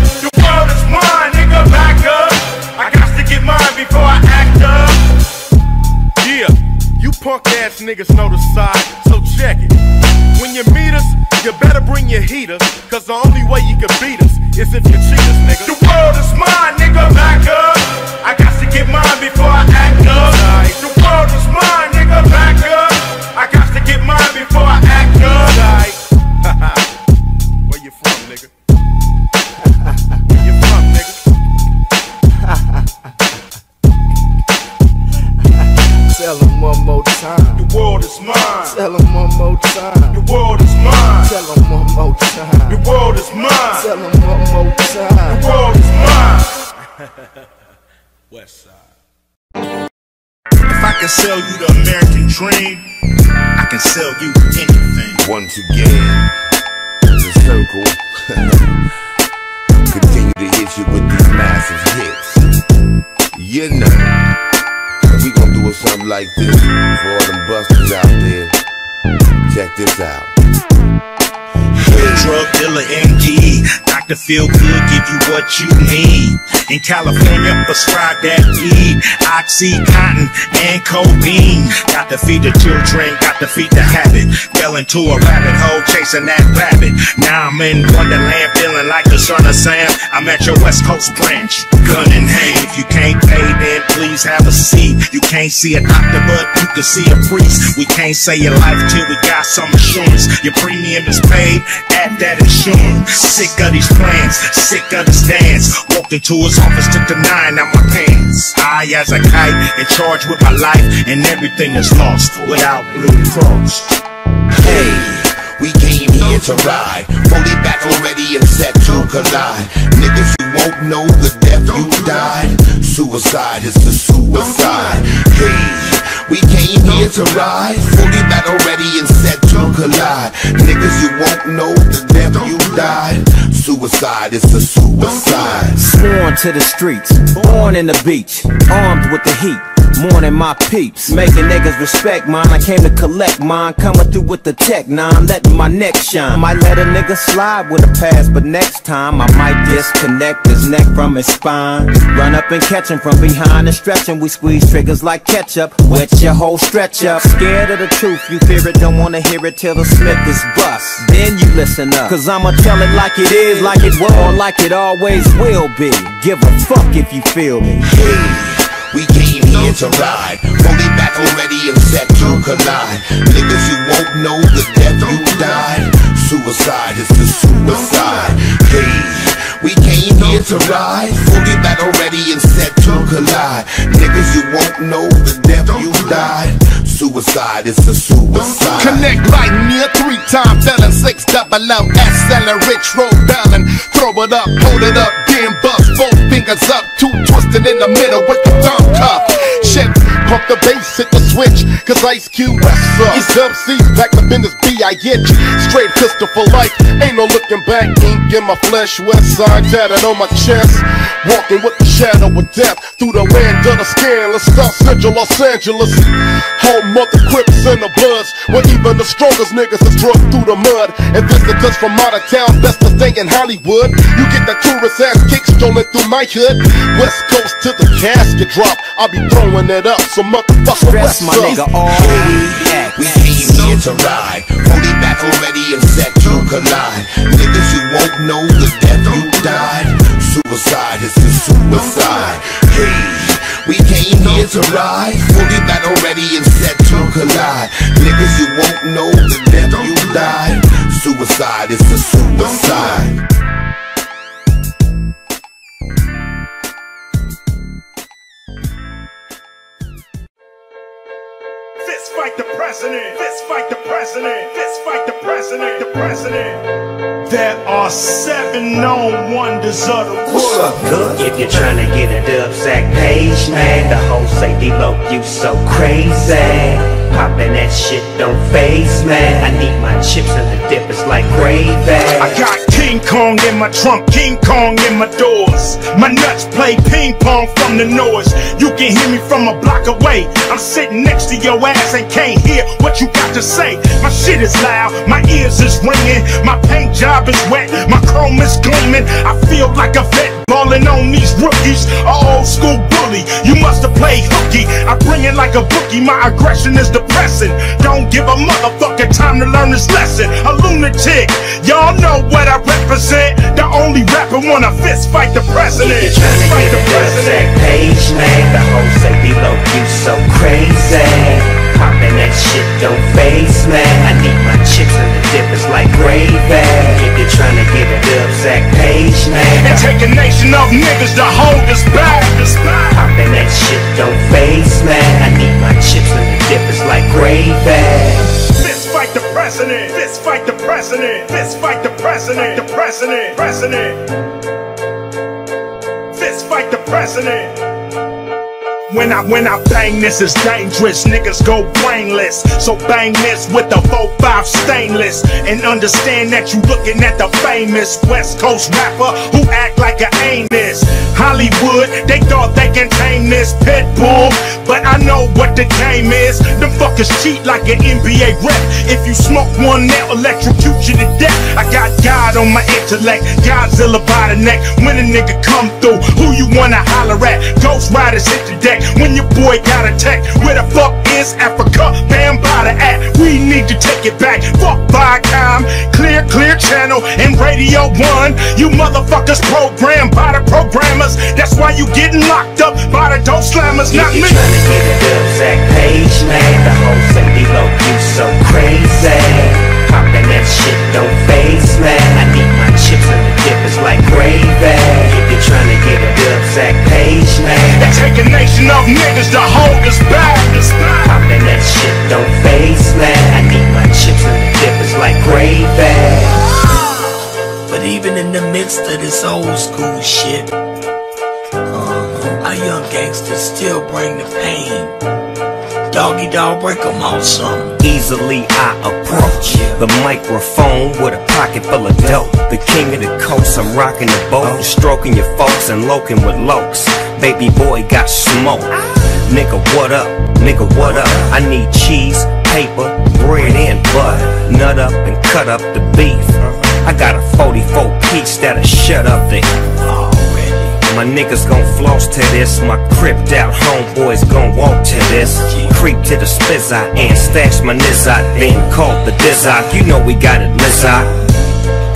Niggas know the side, so check it. When you meet us, you better bring your heater, cause the only way you can beat us is if you cheat us, nigga. The world is mine, nigga. Back up. I got to get mine before I act up. Tell them one more time. The world is mine. Tell them one more time. The world is mine. Tell them one more time. The world is mine. West Side. If I can sell you the American dream, I can sell you anything. Once again, the circle. Continue to hit you with these massive hits. You know, we gon' do it something like this for all them busters out there. Check this out. Drug dealer MD, Dr. Feel Good give you what you need. In California, prescribe that weed, oxy, cotton, and codeine. Got to feed the children, got to feed the habit. Fell into a rabbit hole chasing that rabbit. Now I'm in Wonderland, feeling like the son of Sam. I'm at your West Coast branch, gun in hand. If you can't pay, then please have a seat. You can't see a doctor, but you can see a priest. We can't say your life till we got some assurance. Your premium is paid, add that insurance. Sick of these plans, sick of this dance. Walked into his out my pants. High as a kite, in charge with my life, and everything is lost without Blue Cross. Hey, we came here to ride. Fully back already and set to collide. Niggas, you won't know the death you died. Suicide is the suicide. Hey, we came here to ride. Fully back already and set to collide. Niggas, you won't know the death you died. Suicide is the suicide. Sworn to the streets, born in the beach, armed with the heat. Morning my peeps, making niggas respect mine. I came to collect mine, coming through with the tech. Now I'm letting my neck shine. Might let a nigga slide with a pass, but next time I might disconnect his neck from his spine. Run up and catch him from behind and stretch him. We squeeze triggers like ketchup, wet your whole stretch up. Scared of the truth, you fear it, don't wanna hear it till the Smith is bust. Then you listen up, cause I'ma tell it like it is, like it was, or like it always will be. Give a fuck if you feel me. Hey, We here to ride. Fully back already and set to collide. Niggas, you won't know the death you died. Suicide is the suicide. Hey. We came here to ride, fully battle ready and set to collide. Niggas, you won't know the death you died. Suicide is a suicide. Connect like near three time felon, six double O S selling rich road bellin'. Throw it up, hold it up, then bust both fingers up, two twisted in the middle with the thumb cup. Shit, pump the bass, hit the switch, cause Ice Cube West up. East up, C's back up in this B, I get you. Straight pistol for life, ain't no looking back, ink in my flesh, west side tatted on my chest. Walking with the shadow of death through the land of the scandalous, South Central Los Angeles. Home of the Crips and the Bloods, where even the strongest niggas is drugged through the mud. And visitors from out of town, best to stay in Hollywood. You get the tourist ass kick stolen through my hood. West Coast to the casket drop, I'll be throwing it up, so motherfucker Stress my nigga all We came here to ride, fully battle ready and set to collide. Niggas, you won't know the death you died. Suicide is a suicide. Hey, we came here to ride, fully battle ready and set to collide. Niggas, you won't know the death you died. Suicide is a suicide. Fight the president. Fist fight the president. Fist fight the president. The president. There are seven known wonders of the world. If you're trying to get a dub sack page, man, the whole say D-Lo, you so crazy. Poppin' that shit don't phase, man. I need my chips and the dip is like gravy. I got King Kong in my trunk, King Kong in my doors. My nuts play ping pong from the noise. You can hear me from a block away. I'm sitting next to your ass and can't hear what you got to say. My shit is loud, my ears is ringing, my paint job is wet, my chrome is gleaming. I feel like a vet balling on these rookies. A old school bully, you must have played hooky. I bring it like a bookie, my aggression is depressing. Don't give a motherfucker time to learn this lesson. A lunatic, y'all know what I represent. The only rapper wanna fist fight the president. If you're Fist trying fight to the get a dub president. page, man, the whole say D-Lo, you so crazy. Poppin' that shit don't phase, man. I need my chips and the dip is like gravy. If you're trying to get a dub page, man. And take a nation of niggas to hold us back. Poppin' that shit don't phase, man. I need my chips and the dip is like gravy. Fight the president. Fist fight the president. Fist fight the president. The president. President. Fist fight the president. When I when I bang this is dangerous, niggas go brainless. So bang this with the 4-5 stainless. And understand that you looking at the famous West Coast rapper who act like a anus. Hollywood, they thought they can tame this pit bull. But I know what the game is. Them fuckers cheat like an NBA rep. If you smoke one, they'll electrocute you to death. I got God on my intellect, Godzilla by the neck. When a nigga come through, who you wanna holler at? Ghost Riders hit the deck. When your boy got attacked, where the fuck is Africa? Bam by the at. We need to take it back. Fuck Viacom, clear, clear channel, and Radio 1. You motherfuckers programmed by the programmers. That's why you getting locked up by the dope slammers, not me. trying to get a sack page, man, the whole say D-Lo, you so crazy. Poppin' that shit don't phase, man. I need my chips and the dip is like gravy. If trying to get a dub sack page, man. And take a nation of niggas to hold us back. Poppin' that shit don't phase, man. I need my chips and the dip is like gravy. But even in the midst of this old school shit, uh, our young gangsters still bring the pain. Doggy dog, break break 'em off some. Easily I approach the microphone with a pocket full of dope. The king of the coast, I'm rocking the boat, oh. stroking your folks and loking with lokes. Baby boy got smoke. Nigga, what up? Nigga, what up? I need cheese, paper, bread, and butter. Nut up and cut up the beef. I got a 44 piece that'll shut up the my niggas gon' floss to this. My cripped out homeboys gon' walk to this. Creep to the spizzot and stash my nizzot. Then call the dizzot. You know we got it, lizzot.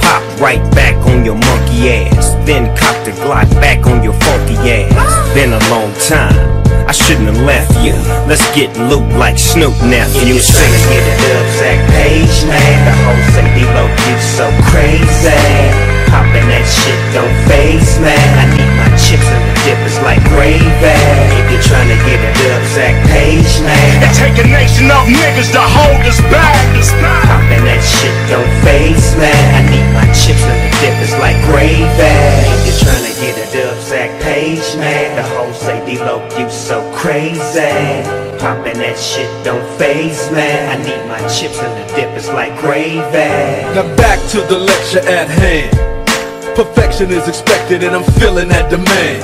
Pop right back on your monkey ass. Then cop the Glock back on your funky ass. Been a long time. I shouldn't have left you. Let's get loot like Snoop nephew. You're trying to get a dub sack page, man, the whole say D-Lo, you so crazy. Poppin' that shit don't my chips and the dip is like gravy. If you're trying to get a dub sack, page man. And take a nation of niggas to hold us back. Poppin' that shit, don't face man. I need my chips and the dip is like gravy. If you're trying to get a dub sack, page man. The whole say d you so crazy. Poppin' that shit, don't phase man. I need my chips and the dip, is like gravy. Now back to the lecture at hand. Perfection is expected and I'm feeling that demand.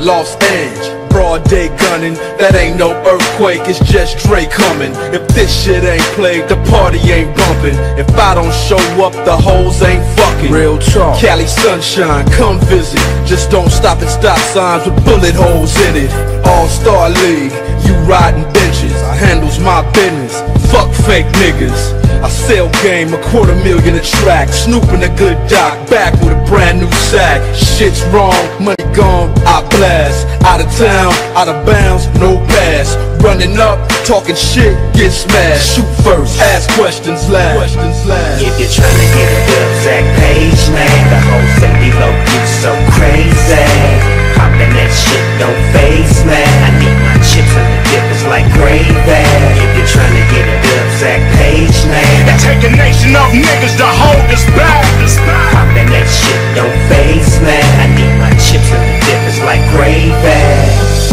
Los Angeles, broad day gunning. That ain't no earthquake, it's just Dre coming. If this shit ain't played, the party ain't bumping. If I don't show up, the hoes ain't fucking. Real talk. Cali sunshine, come visit. Just don't stop at stop signs with bullet holes in it. All Star League, you riding benches. I handles my business. Fuck fake niggas. I sell game, a quarter million a track. Snooping a good doc, back with a brand new sack. Shit's wrong, money gone, I blast. Out of town, out of bounds, no pass. Running up, talking shit, get smashed. Shoot first, ask questions last. Questions last. If you're tryna get a dub sack page, man, the whole say D-Lo, you so crazy. Poppin' that shit don't phase me. I need my chips and the dip is like gravy. If you're tryna get a dub sack page, man, Take a nation of niggas to hold us back. Poppin' that shit don't phase me. I need my chips and the dip is like gravy.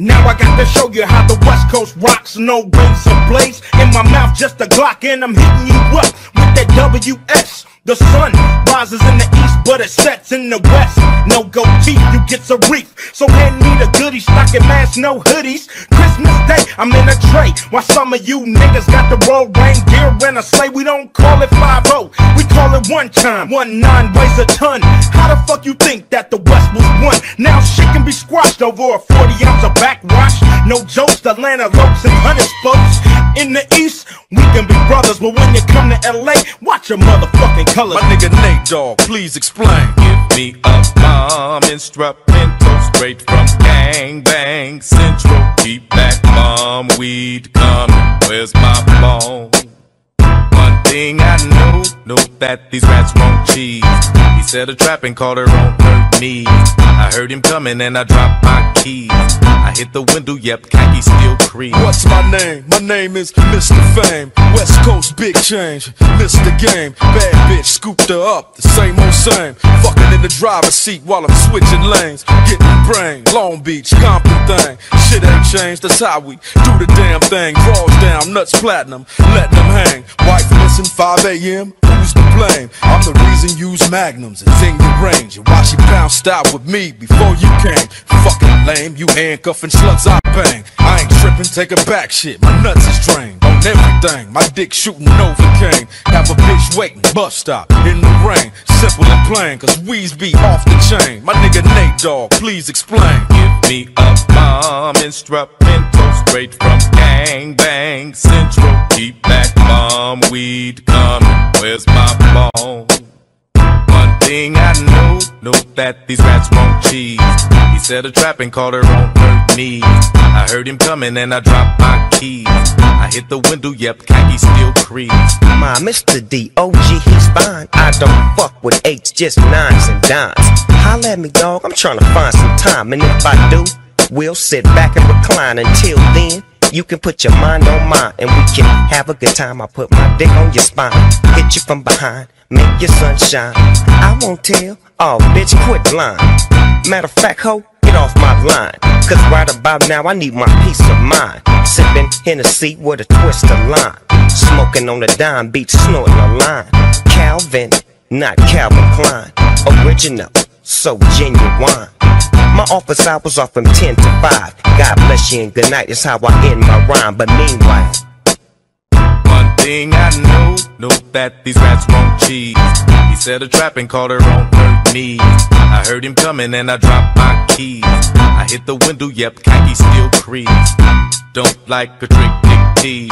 Now I got to show you how the West Coast rocks, no razor blades in my mouth, just a Glock, and I'm hitting you up with that WS. The sun rises in the east, but it sets in the west. No goatee, you get a reef. So hand me the goodies, stocking mask, no hoodies. Christmas Day, I'm in a tray. While some of you niggas got the roll reindeer and a sleigh, we don't call it 5 We call it one time. One nine weighs a ton. How the fuck you think that the West was won? Now shit can be squashed over a 40 ounce of backwash. No jokes, Atlanta lopes and hunters, folks. In the East, we can be brothers, but when you come to LA, watch your motherfucking colors. My nigga Nate Dogg, please explain. Give me a bomb instrumental straight from Gang Bang Central. Keep that bomb weed coming. Where's my phone? Thing I know, know that these rats won't cheese. He set a trap and caught her on her knees. I heard him coming and I dropped my keys. I hit the window, yep, khaki still cream. What's my name? My name is Mr. Fame. West Coast big change. Mr. Game. Bad bitch scooped her up. The same old same. Fucking in the driver's seat while I'm switching lanes. Getting brain. Long Beach, Compton thing. Shit ain't changed. That's how we do the damn thing. Draws down, nuts platinum. Letting them hang. Wife missing 5 a.m. Who's to blame? I'm the reason you use magnums. and in your range. And why she bounced out with me before you came? Fucking lame. You handcuffing sluts I bang. I ain't tripping, take a back shit. My nuts is drained on everything. My dick shooting Novocaine. Have a bitch waiting, bus stop in the rain. Simple and plain, cause weeds be off the chain. My nigga Nate Dogg, please explain. Give me a bomb instrumental straight from Gang Bang Central. Keep that bomb weed coming. Where's my phone? One thing I know, know that these rats won't cheese. He set a trap and caught her on her knees. I heard him coming and I dropped my keys. I hit the window, yep, khaki still crease. My Mr. D.O.G., he's fine. I don't fuck with eights, just nines and dimes. Holla at me, dog, I'm trying to find some time. And if I do, we'll sit back and recline. Until then, you can put your mind on mine and we can have a good time. I put my dick on your spine, hit you from behind, make your sunshine. I won't tell, oh, bitch, quit lying. Matter of fact, ho, get off my line. Cause right about now, I need my peace of mind. Sipping Hennessy with a twist of lime. Smoking on the dime beat, snorting a line. Calvin, not Calvin Klein. Original, so genuine. My office hours are from 10 to 5. God bless you and good night is how I end my rhyme. But meanwhile, one thing I know, know that these rats won't cheese. He set a trap and caught her on her knees. I heard him coming and I dropped my keys. I hit the window, yep, khaki still creaks. Don't like a trick, dick tease.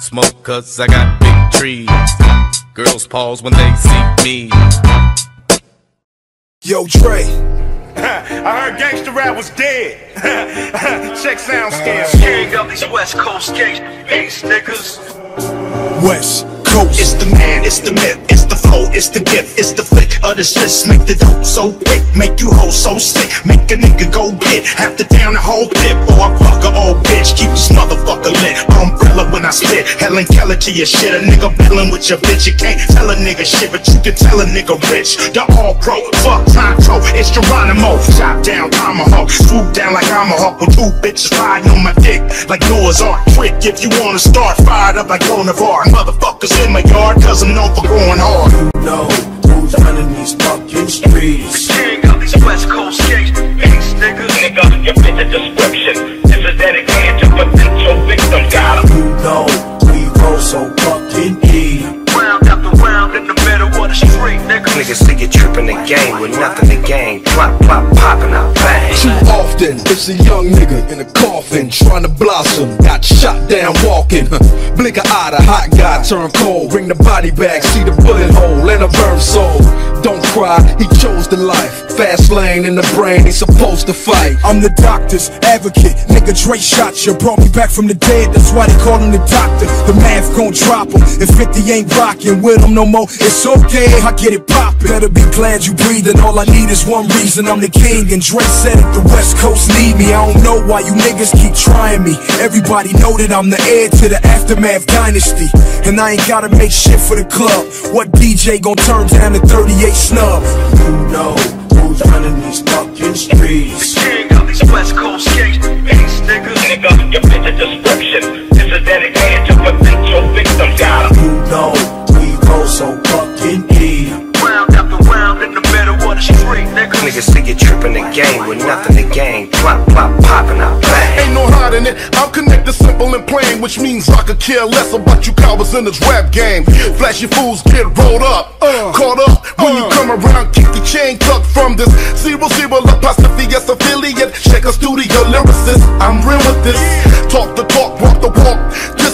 Smoke cause I got big trees. Girls pause when they see me. Yo, Dre. I heard gangster rap was dead. Check sound scale. King of these West Coast gangsta bass niggas. West Coast. It's the man, it's the myth, it's the flow, it's the gift, it's the flick of the sis. Make the dope so quick, make you hoe so sick. Make a nigga go get half the town, the whole clip. Or I fuck a old bitch, keep this motherfucker lit. Umbrella when I spit, Helen Keller to your shit. A nigga battling with your bitch, you can't tell a nigga shit, but you can tell a nigga rich. The all pro, fuck Tonto, it's Geronimo. Chop down tomahawk, swoop down like I'm a hawk with two bitches riding on my dick like Noah's Ark. Trick if you wanna start, fired up like Bonavar. Motherfuckers in my yard, cause I'm known for going hard. You know who's running these fucking streets. King of these West Coast gangsta bass niggas. Nigga, you fit the description. This is dedicated to potential victims. Got 'em. You know we roll so fucking deep. Round after round in the middle of the street, nigga. Niggas see you tripping the game with nothing to gain. Plop, plop, popping out bang. Too often, it's a young nigga in a coffin trying to blossom. Got shot down walking. Blink an eye, the hot guy turn cold. Bring the body back, see the bullet hole and a burn soul. Don't cry, he chose the life. Fast lane in the brain, he's supposed to fight. I'm the doctor's advocate. Nigga Dre shot you, brought me back from the dead. That's why they call him the doctor. The math gon' drop him. If 50 ain't rockin' with him no more, it's okay. I get it poppin'. Better be glad you breathin'. All I need is one reason. I'm the king, and Dre said it. The West Coast need me. I don't know why you niggas keep trying me. Everybody know that I'm the heir to the aftermath dynasty, and I ain't gotta make shit for the club. What DJ gon' turn down the 38 snub? You know who's running these fucking streets. King of these West Coast gangsta bass niggas. Nigga, you fit the description. This is dedicated to potential victims. Got 'em. You know we roll so middle of nigga. Niggas see you tripping the game with nothing to gain. Plop, plop, popping out bang. Ain't no hiding it. I'm connected, simple and plain, which means I could care less about you cowards in this rap game. Flashy fools get rolled up, uh. caught up when you uh. come around. Kick the chain tucked from this zero zero apostrophe S affiliate. Check a studio lyricist. I'm real with this. Talk the talk, walk the walk. Diss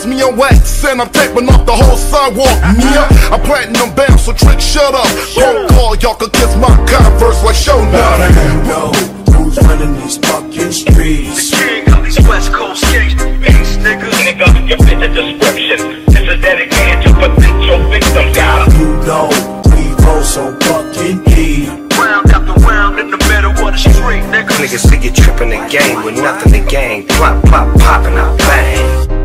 me on wax, and I'm taping off the whole sidewalk. Mia, I'm platinum bound, so trick shut up. Phone call, y'all could kiss my converse like show now. You know who's running these fucking streets. The King of these West Coast gangsta bass niggas. Nigga, you fit the description. This is dedicated to potential victims. Got 'em. You know we roll so fucking deep. Round after round in the middle of the street, nigga. Niggas see you tripping the game with nothing to gain. Plop, plop, popping out bang.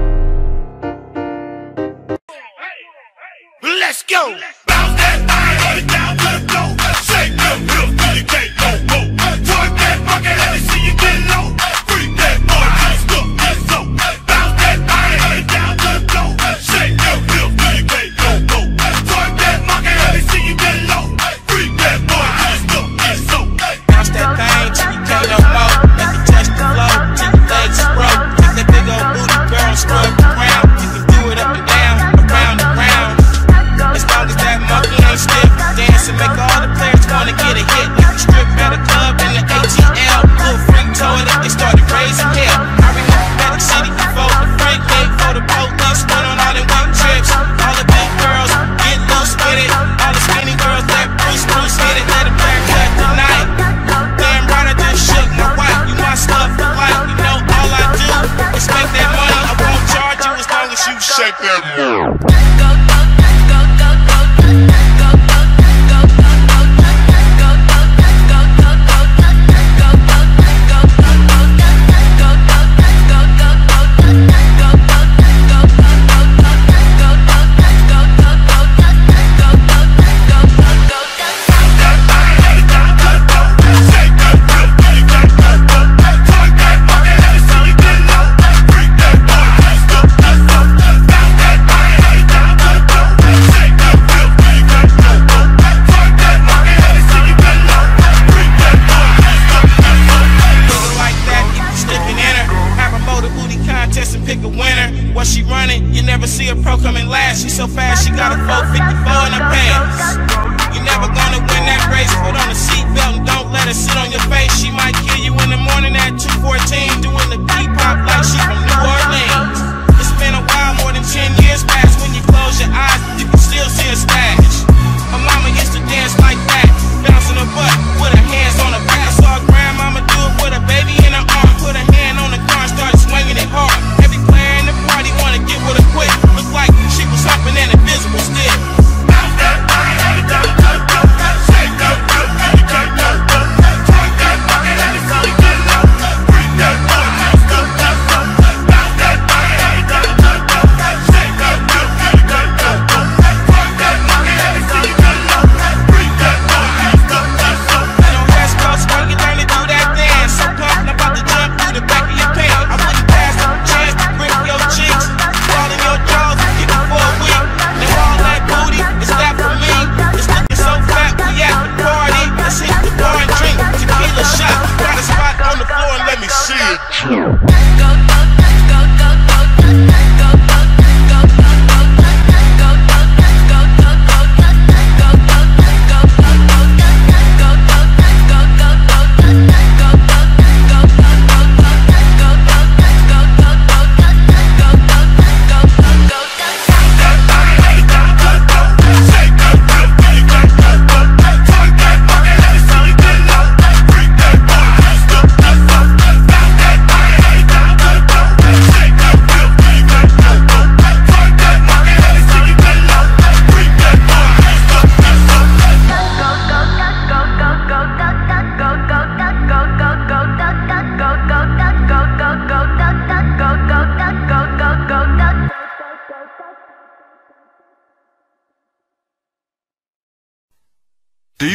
Let's go.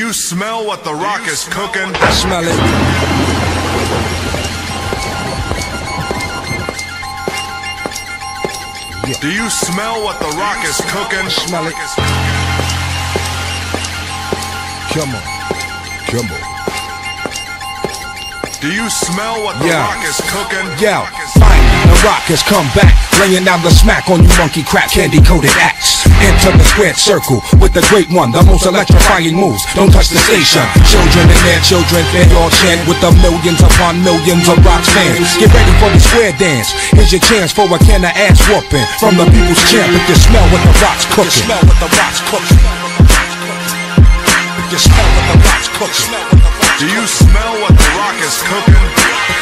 You smell what the rock is cooking? I smell it. Do you smell what the rock is cooking? Smell it. Come on. Come on. Do you smell what the Yeah. rock is cooking? Yo, finally, the rock has come back, laying down the smack on you monkey crap, candy coated acts. Enter the squared circle with the great one, the most electrifying moves. Don't touch the station. Children and their children, they all chant with the millions upon millions of rock fans. Get ready for the square dance. Here's your chance for a can of ass whooping from the people's champ. If you smell what the rock's cooking, you smell what the rock's cooking. If you smell what the rock's cooking. Do you smell what the rock is cooking?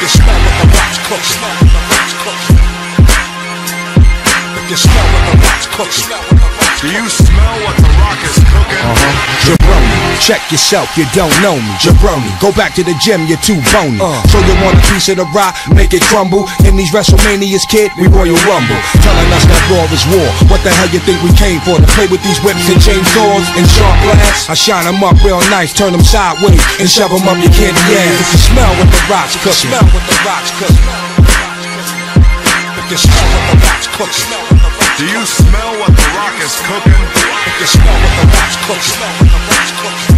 You smell what the rock's cooking. You smell what the rock's cooking. Do you smell what the rock is cooking? Uh-huh. Jabroni, check yourself, you don't know me. Jabroni, go back to the gym, you're too bony. So you want a piece of the rock, make it crumble. In these WrestleManias, kid, we Royal Rumble. Telling us that war is war. What the hell you think we came for? To play with these whips and chainsaws and sharp glass? I shine them up real nice, turn them sideways, and shove them up your candy ass. If you smell what the rock's cooking. Smell what the rock's cooking. You smell what the rock's cooking. Do you smell what the rock is cooking? If you smell what the rock's cooking.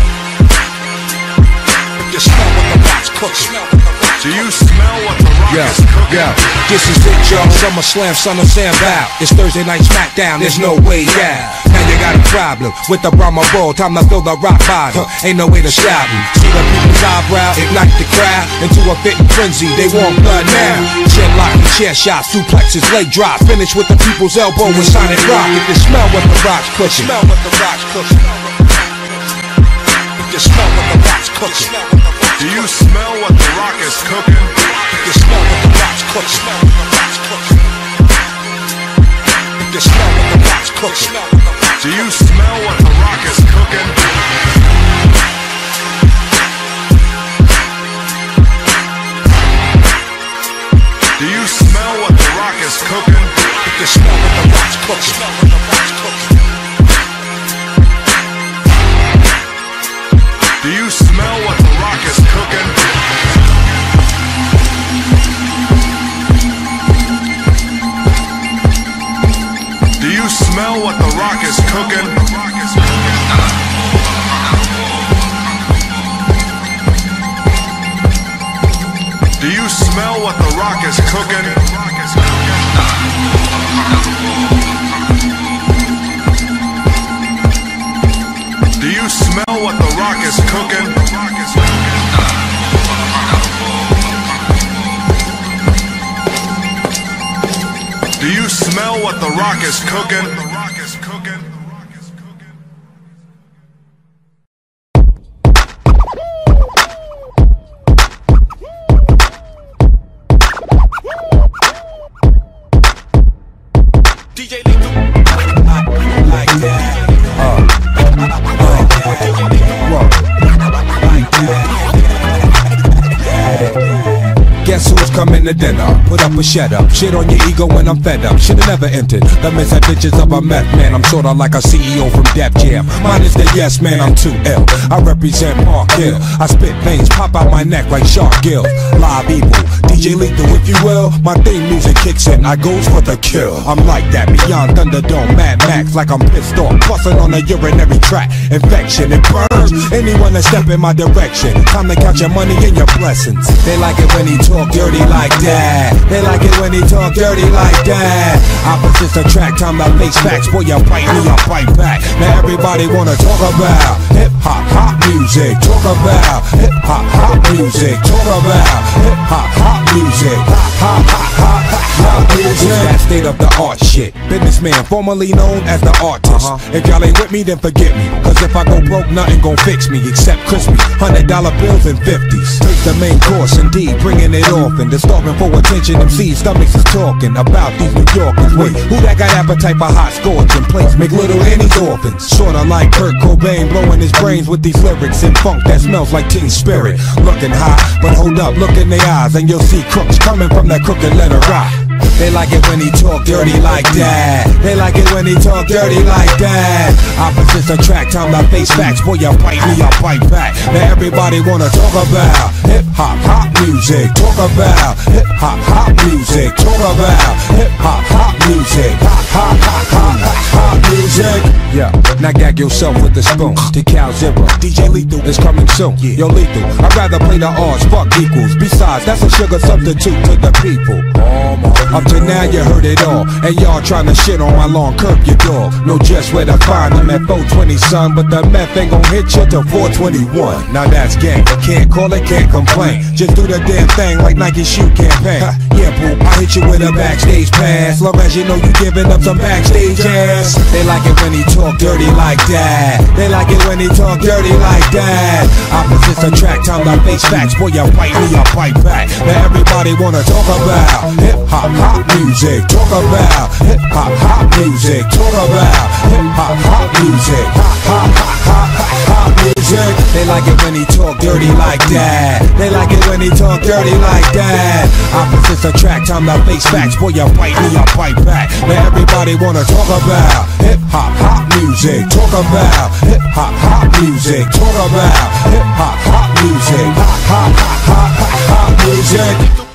If you smell what the rock's cooking. Do you smell what the rock Yeah, is cooking? yeah, this is it, y'all. Summer Slam, Son of Sam Bow. It's Thursday night SmackDown, there's no way out. Now you got a problem with the Brahma Bull. Time to fill the rock bottom. Ain't no way to stop me. See the people's eyebrow, ignite the crowd into a fitting frenzy. They want blood now. Chin locking, chair shots, suplexes, leg drop. Finish with the people's elbow and Sonic Rock. If you smell what the rock's cooking. Smell what the rock's cooking. If you smell what the rock's cooking. Do you smell what the rock is cooking? You smell what the rock's cooking. You smell what the rock's cooking. Do you smell what the rock is cooking? Do you smell what the rock is cooking? You smell what the rock's cooking. Do you smell what smell what the rock is cooking? Do you smell what the rock is cooking? Do you smell what the rock is cooking? Do you smell what the rock is cooking? Up. Shit on your ego when I'm fed up. Should've never entered the misadventures of a meth man. I'm sorta like a CEO from Def Jam. Mine is the yes man, I'm too ill. I represent Park Hill. I spit veins, pop out my neck like shark gill. Live evil, DJ Lethal, if you will. My theme music kicks in, I goes for the kill. I'm like that, beyond Thunderdome, Mad Max, like I'm pissed off. Busting on a urinary tract, infection, it burns. Anyone that step in my direction, time to count your money and your blessings. They like it when he talk dirty like that. They like it when he talk dirty like that. Opposites attract, time to face facts. Boy, you bite me, I bite back. Now everybody wanna talk about hip hop, hop music. Talk about hip hop, hop music. Talk about hip hop, hop music. Hop, hop, hop, hop, hop music. It's that state of the art shit. Businessman, formerly known as the artist. Uh-huh. If y'all ain't with me, then forget me. Cause if I go broke, nothing gon' fix me except crispy. Hundred dollar bills and fifties. Take the main course, indeed, bringing it often. The starving for attention, MC stomachs is talking about these New Yorkers. Wait, who that got appetite for hot scorching plates? Make little Annie's orphans. Sorta like Kurt Cobain blowing his brains with these lyrics and funk that smells like teen spirit. Looking hot, but hold up, look in their eyes and you'll see crooks coming from that crooked letter rock. They like it when he talk dirty like that. They like it when he talk dirty like that. Opposites attract, time to face facts. Boy, you bite me, I bite back. Now everybody wanna talk about hip hop, hop music. Talk about hip hop, hop music. Talk about hip hop, hop music. Hop, hop, hop, hop, hop, music. Yeah, now gag yourself with the spoon. Tical Zero, DJ Lethal is coming soon. Yo, Lethal, I'd rather play the odds, fuck equals. Besides, that's a sugar substitute to the people. Up to now, you heard it all. And y'all tryna shit on my lawn, curb your dog. Know just where to find them at 420, son. But the meth ain't gon' hit you till 421. Now that's gang. Can't call it, can't complain. Just do the damn thing like Nike shoe campaign. Yeah, boo, I hit you with a backstage pass. Long as you know you giving up some backstage ass. They like it when he talk dirty like that. They like it when he talk dirty like that. Opposites attract, time to face facts. Boy, you bite me, I bite back. Now everybody wanna talk about hip hop music. Talk about hip hop, hop music. Talk about hip hop, hop music. Hop, hop, hop, hop, hop, hop music. They like it when he talk dirty like that. They like it when he talk dirty like that. Opposites attract, time to face facts. Boy, you bite me, I bite back. Now everybody wanna talk about hip hop, hop music. Talk about hip hop, hop music. Talk about hip hop, hop music. Hop, hop, hop, hop, hop, hop music.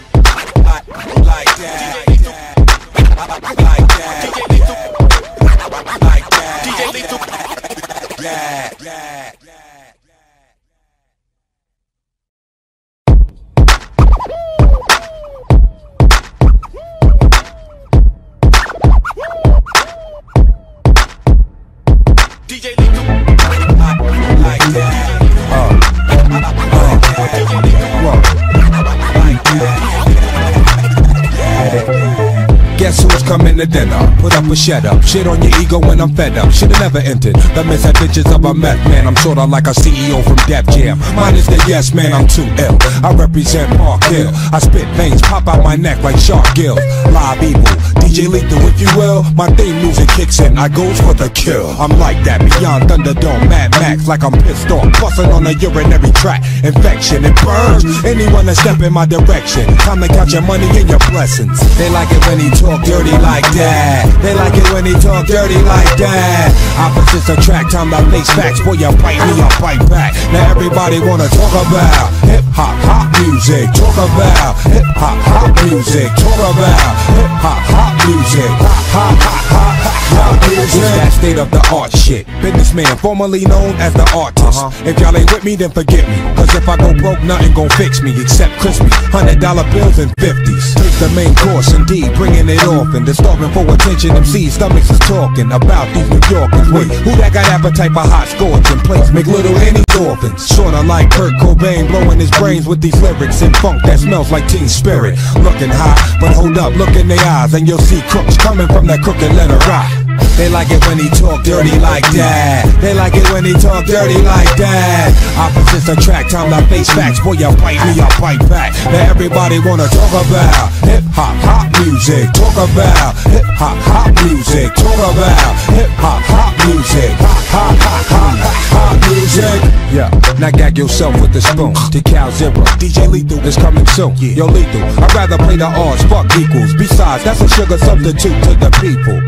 Coming to dinner? Put up a shut up. Shit on your ego when I'm fed up. Should've never entered the misadventures of a meth man. I'm sorta like a CEO from Def Jam. Mine is the yes man, I'm too ill. I represent Park Hill. I spit veins, pop out my neck like shark gill. Live evil, DJ Lethal, if you will. My theme music kicks in, I goes for the kill. I'm like that, beyond Thunderdome, Mad Max, like I'm pissed off. Busting on a urinary tract, infection, it burns. Anyone that step in my direction, time to count your money and your blessings. They like it when he talk dirty like that. They like it when he talk dirty like that. Opposites attract, time to face facts. Boy, you bite me, I bite back. Now everybody wanna talk about hip hop, hop music. Talk about hip hop, hop music. Talk about hip hop, hop music. Hop, hop, hop, hop, hop, hop music. It's that state of the art shit. Businessman, formerly known as the artist. Uh-huh. If y'all ain't with me, then forget me. Cause if I go broke, nothing gon' fix me except crispy. Hundred dollar bills and fifties. Take the main course, indeed, bringing it often. They're starving for attention. MCs stomachs is talking about these New Yorkers. Wait, who that got appetite for hot scorching plates? Make little any orphans. Sorta like Kurt Cobain blowing his brains with these lyrics and funk that smells like teen spirit. Looking hot, but hold up, look in their eyes and you'll see crooks coming from that crooked letter rock. They like it when he talk dirty like that. They like it when he talk dirty like that. Opposites attract, time to face facts. Boy, you bite me, I bite back. Now everybody wanna talk about hip hop, hop music. Talk about hip hop, hop music. Talk about hip hop, hop music. Hop, hop, hop, hop, hop music. Yeah, now gag yourself with the spoon. Tical Zero, DJ Lethal is coming soon. Yo, Lethal, I'd rather play the odds, fuck equals. Besides, that's a sugar substitute to the people.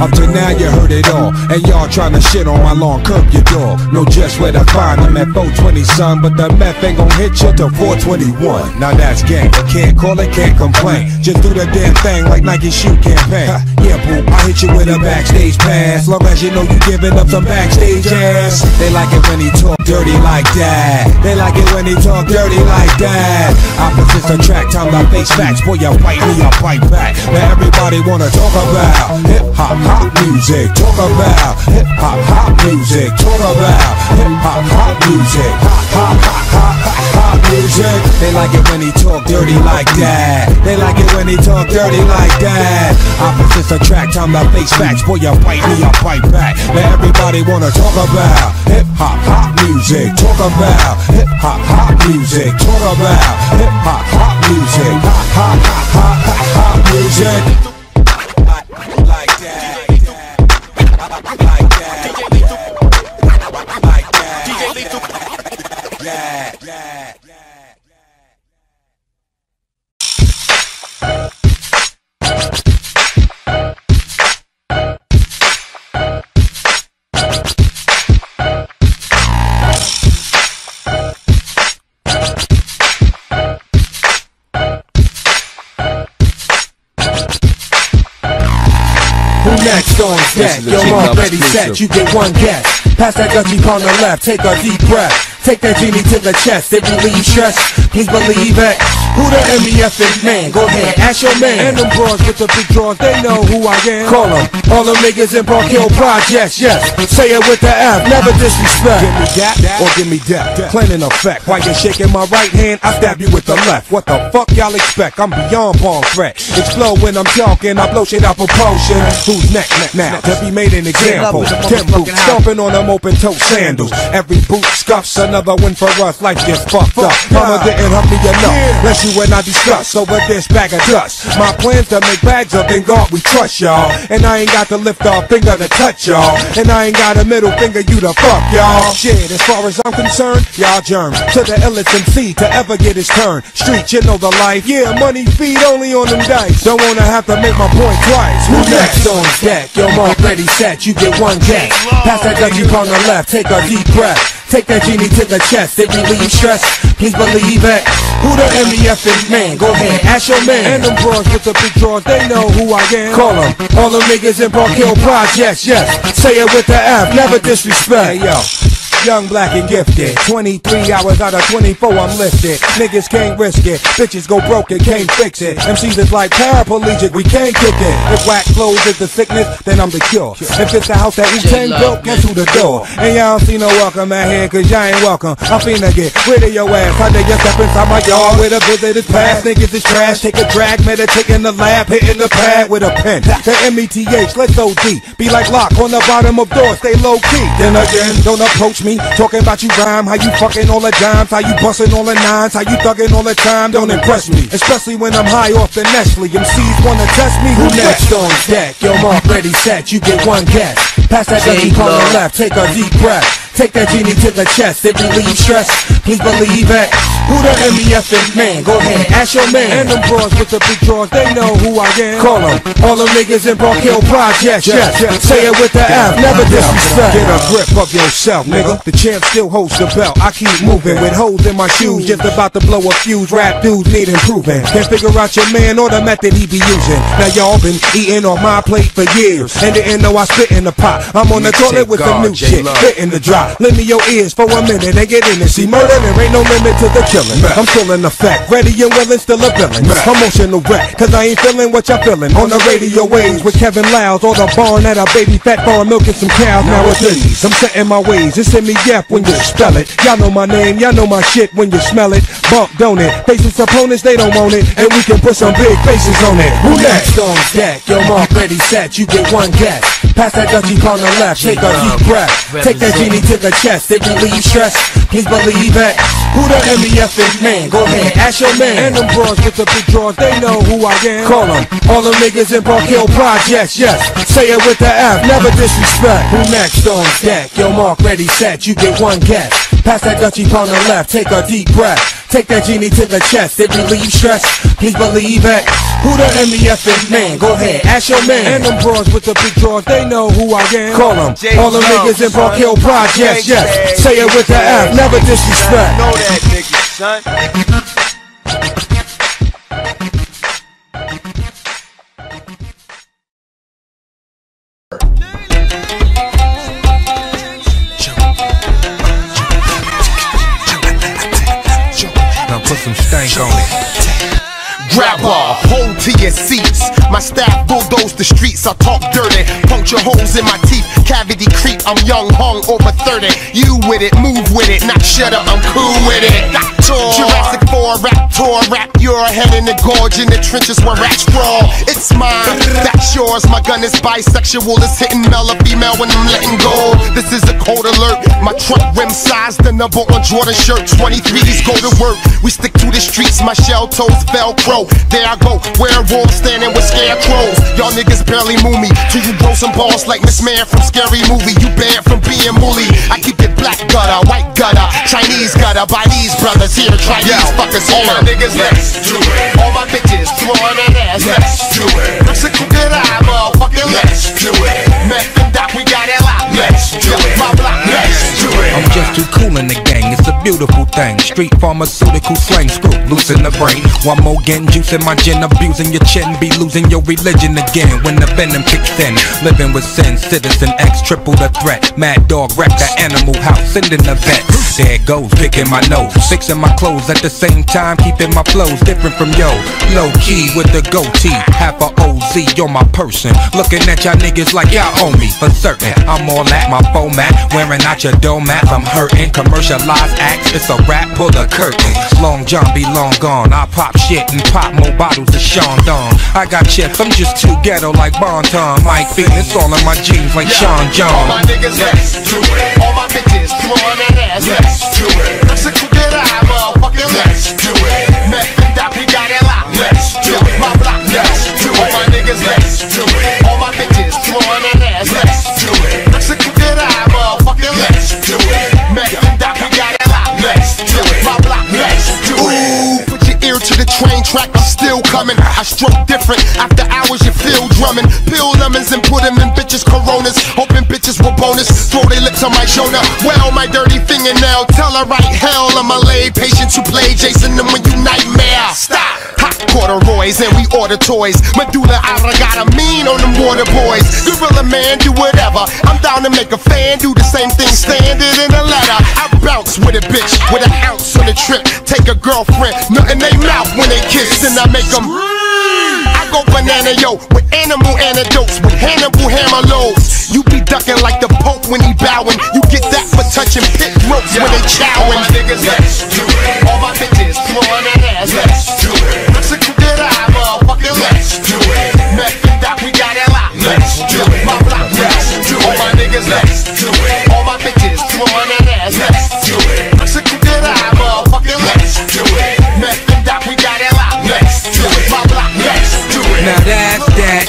Up to now, you heard it all. And y'all trying to shit on my lawn, curb your dog. Know just where to find them at 420, son. But the meth ain't gon' hit you till 421. Now that's gang. Can't call it, can't complain. Just do the damn thing like Nike shoe campaign. Ha, yeah, boo, I hit you with a backstage pass. Long as you know you giving up some backstage ass. They like it when he talk dirty like that. They like it when he talk dirty like that. Opposites attract, time to face facts. Boy, you bite me, I bite back. Now everybody wanna talk about hip hop, hop music. Talk about hip hop, hop music. Talk about hip hop, hop music. Hop, hop, hop, hop, hop, hop music. They like it when he talk dirty like that. They like it when he talk dirty like that. Opposites attract, time to face facts. Boy, you bite me, I bite back. Now everybody wanna talk about hip hop, hop music. Talk about hip hop, hop music. Talk about hip hop, hop music. Hop, hop, hop, hop, hop, hop music. That. Yeah. Next on deck? This is a Yo, I'm already set. You get one guess. Pass that Dutchie on the left. Take a deep breath. Take that genie to the chest. If you leave stress, please believe it. Who the MEF is man? Go ahead, ask your man. And them bros with the big drawers, they know who I am. Call them. All them niggas in Park Hill Projects, yes. Say it with the F, never disrespect. Give me that or give me death. Plain in effect. While you're shaking my right hand, I stab you with the left. What the fuck y'all expect? I'm beyond bomb threat. Explode when I'm talking, I blow shit out proportion. Who's next now? To be made an example. Boots, stomping on them open toe sandals. Every boot scuffs another win for us. Life gets fucked up. Mama didn't help me enough. Less you and I discuss over this bag of dust. My plans to make bags of in God we trust y'all. And I ain't got to lift our finger to touch y'all. And I ain't got a middle finger you to fuck y'all. Shit, as far as I'm concerned, y'all germs. To the illest MC to ever get his turn. Street, you know the life. Yeah, money feed only on them dice. Don't wanna have to make my point twice. Who next on deck? Yo, I'm already set. You get one guess. Pass that Dutchie on the left. Take a deep breath. Take that genie to the chest. You leave stress, please believe it. Who the MEF is man? Go ahead, ask your man. And them bros with the big drawers, they know who I am. Call them. All them niggas in Park Hill Projects, yes. Say it with the F, never disrespect. Hey yo, young, black, and gifted. 23 hours out of 24, I'm lifted. Niggas can't risk it. Bitches go broke and can't fix it. MCs is like paraplegic, we can't kick it. If whack clothes is the sickness, then I'm the cure. If it's the house that Wu-Tang built, guess who the door? And y'all don't see no welcome out here, cause y'all ain't welcome. I'm finna get rid of your ass. How they just step inside my yard with a visitor's past. Niggas is trash, take a drag, meditate in the lab, hitting the pad with a pen. The M-E-T-H, let's OD. Be like lock on the bottom of doors, stay low key. Then again, don't approach me, talking about you rhyme, how you fucking all the dimes, how you busting all the nines, how you thugging all the time, don't impress me. Especially when I'm high off the Nestle. MCs wanna test me, Who next on deck? Yo, I'm already set. You get one guess. Pass that on the left. Take a deep breath. Take that genie to the chest. If you leave stress, please believe it. Who the MEF is man? Go ahead, ask your man. And them bros with the big drawers, they know who I am. Call them. All them niggas in Park Hill Projects, yes. Say it with the F, never disrespect. Get a grip of yourself, nigga. The champ still holds the belt. I keep moving with holes in my shoes, just about to blow a fuse. Rap dudes need improving. Can't figure out your man or the method he be using. Now y'all been eating off my plate for years, and didn't know I spit in the pot. I'm on the toilet with some new shit, hitting the drop. Lend me your ears for a minute and get in it. See, murder there ain't no limit to the chillin'. I'm still the effect, ready and willing, still a villain. Emotional wreck, cause I ain't feeling what y'all feeling. On the radio waves with Kevin Loud, or the barn at a baby fat farm milking some cows Now it's nowadays. I'm setting my ways, it's in me yep when you spell it. Y'all know my name, y'all know my shit when you smell it. Bump, don't it? Faces opponents, they don't want it. And we can put some big faces on it. Who next? on deck, yo mark ready set, you get one guess. Pass that Dutchie on the left, take a deep breath. Take that genie to the chest, if you leave stress, please believe it. Who the MEF is, man? Go ahead, ask your man. And them bros with the big drawers, they know who I am. Call them, all them niggas in Park Hill Projects, yes. Say it with the F, never disrespect. Who next on deck? Yo mark ready set, you get one guess. Pass that Dutchie on the left, take a deep breath. Take that genie to the chest, if you leave stress, please believe it. Who the MEF is, man? Go ahead, ask your man. And them bros with the big drawers, they know who I am. Call them, all them niggas in Park Hill Projects, yes. Say it with the F, never disrespect. Know that nigga, son. Put some stank on it. Grandpa, hold to your seats. My staff bulldoze the streets. I talk dirty, puncture holes in my teeth. Cavity creep. I'm young, hung over 30. You with it, move with it, not shut up. I'm cool with it. Jurassic 4 rap tour, rap your head in the gorge in the trenches where rats crawl. It's mine, that's yours. My gun is bisexual. It's hitting male or female when I'm letting go. This is a code alert. My truck rim size, the number on Jordan shirt. 23s go to work. We stick to the streets. My shell toes Velcro. There I go, werewolf standing with scarecrows. Y'all niggas barely move me till you grow some balls like Miss Man from Scary Movie. You banned from being bully. I keep it black gutter, white gutter, Chinese gutter. By these brothers here, try these fuckers here. All my niggas, let's do it. All my bitches, throwing that ass, let's do it. Mexico good eye, motherfucker, let's do it. Meth and Doc, we got it locked, let's do it. My block, let's do it. Just too cool in the gang, it's a beautiful thing. Street pharmaceutical slang, screw loose in the brain. One more getting juice in my gin, abusing your chin, be losing your religion again when the venom kicks in. Living with sin, citizen X, triple the threat. Mad dog wreck the animal house, sending the vet. There goes, picking my nose, fixing my clothes at the same time, keeping my flows different from yo. Low key with the goatee, half a OZ, you're my person. Looking at y'all niggas like y'all owe me for certain. I'm all at my format, wearing out your doormat. I'm hurting, commercialized acts, it's a rap, pull the curtain. Long John be long gone, I pop shit and pop more bottles of Sean Don. I got chips, I'm just too ghetto like Bon Ton. Mike Bean, it's all in my jeans like Sean John. All my niggas, let's do it. All my bitches, throwing that ass, let's do it. Eye, motherfucker, let's do it. Meth and Doc, we got it locked, let's do it. My block, let's do it. All my niggas, let's do it. All my bitches, throwing that different. After hours, you feel drumming. Peel lemons and put them in bitches' coronas. Hoping bitches will bonus. Throw their lips on my shoulder. Well, my dirty fingernail. Tell her right hell. I'm a lay patients who play Jason and when you nightmare. Stop. Hot corduroys and we order toys. Medulla got a mean on them water boys. Gorilla man, do whatever. I'm down to make a fan do the same thing. Standard in a letter. I bounce with a bitch with an ounce on the trip. Take a girlfriend, nothing they mouth when they kiss, and I make them. Go banana yo with animal antidotes with Hannibal hammer loads. You be ducking like the Pope when he bowing. You get that for touching pit ropes when they chowing. All my niggas, let's do it. All my bitches throwing that ass, let's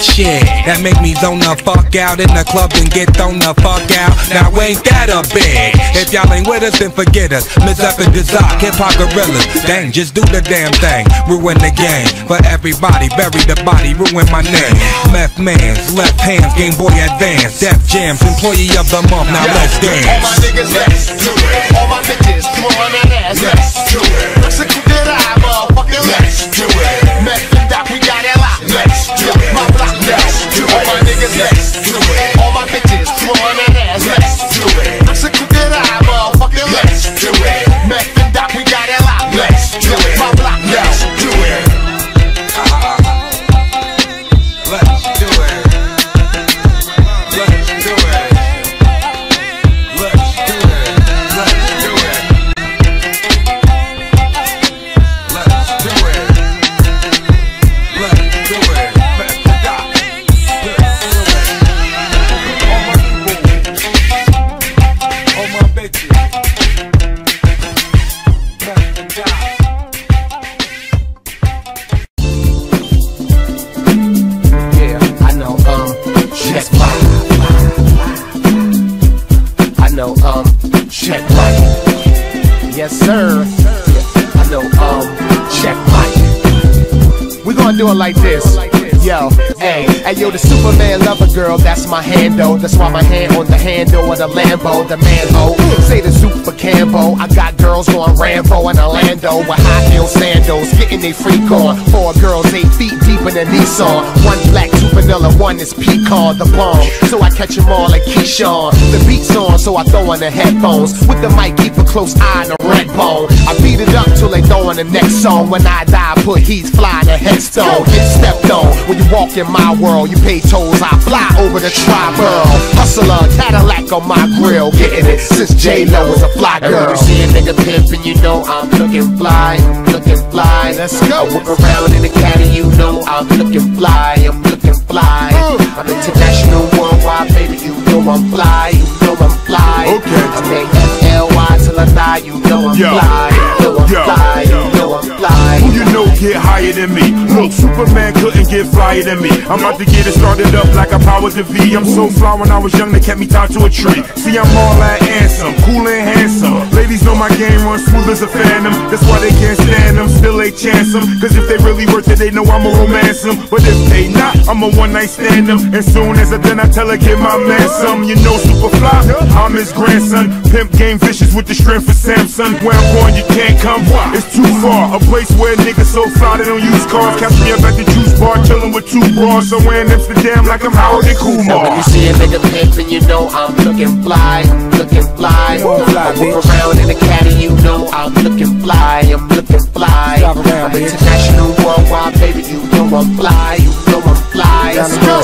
shit that make me zone the fuck out in the club and get thrown the fuck out. Now ain't that a big? If y'all ain't with us, then forget us. Miss up and Dizak, hip hop gorillas. Dang, just do the damn thing. Ruin the game for everybody. Bury the body, ruin my name. Meth man's left hands, Game Boy Advance. Def Jams, employee of the month. Now let's dance. All my niggas, let's do it. All my bitches throwing that ass, let's do it. Good eye, motherfucker, let's do it. All my niggas, let's it. All my bitches throwing that ass, let's We gonna do it like this. Yo, hey, hey, yo, the Superman lover girl, that's my handle. That's why my hand on the handle of the Lambo, the manhole. Say the super Cambo. I got girls going Rambo in Orlando with high heel sandals, getting they freak on. Four girls eight feet deep in a Nissan. One black, vanilla, one is pecan, the bomb. So I catch them all like Keyshawn. The beat's on, so I throw on the headphones. With the mic, keep a close eye on the red bone. I beat it up till they throw on the next song. When I die, I put heat fly the headstone. Get stepped on. When you walk in my world, you pay tolls. I fly over the tri-borough. Hustler, Cadillac on my grill. Getting it since J-Lo was a fly girl. You see a nigga pimpin', you know I'm looking fly. Looking fly. Let's go. I whip around in a caddy, you know I'm looking fly. I'm looking fly. I'm international, worldwide, baby. You know I'm fly. You know I'm fly. Okay. I make L-Y till I die. You know I'm Yo. fly. Know I'm Yo. fly. I'm fly. Who you know get higher than me? Look, Superman couldn't get flyer than me. I'm about to get it started up like a power to V. I'm so fly when I was young, they kept me tied to a tree. See, I'm all that handsome, cool and handsome. Ladies know my game runs smooth as a phantom. That's why they can't stand them, still they chance them. Cause if they really worth it, they know I'ma romance them. But if they not, I'm a one night stand them. As soon as I done, I tell her, get my man some. You know, super fly, I'm his grandson. Pimp game vicious with the strength for Samsung. Where I'm going, you can't come. It's too far. A place where niggas so fly they don't use cars. Catch me up at the juice bar, chillin' with two bras. Somewhere in Amsterdam, like I'm Harold and Now when Kumar. you see a nigga pimpin', you know I'm looking fly, looking fly. fly I walk around in a caddy, you know I'm looking fly, I'm looking fly. I'm international, worldwide, baby, you know I'm fly, you know I'm fly. Let's I'm go.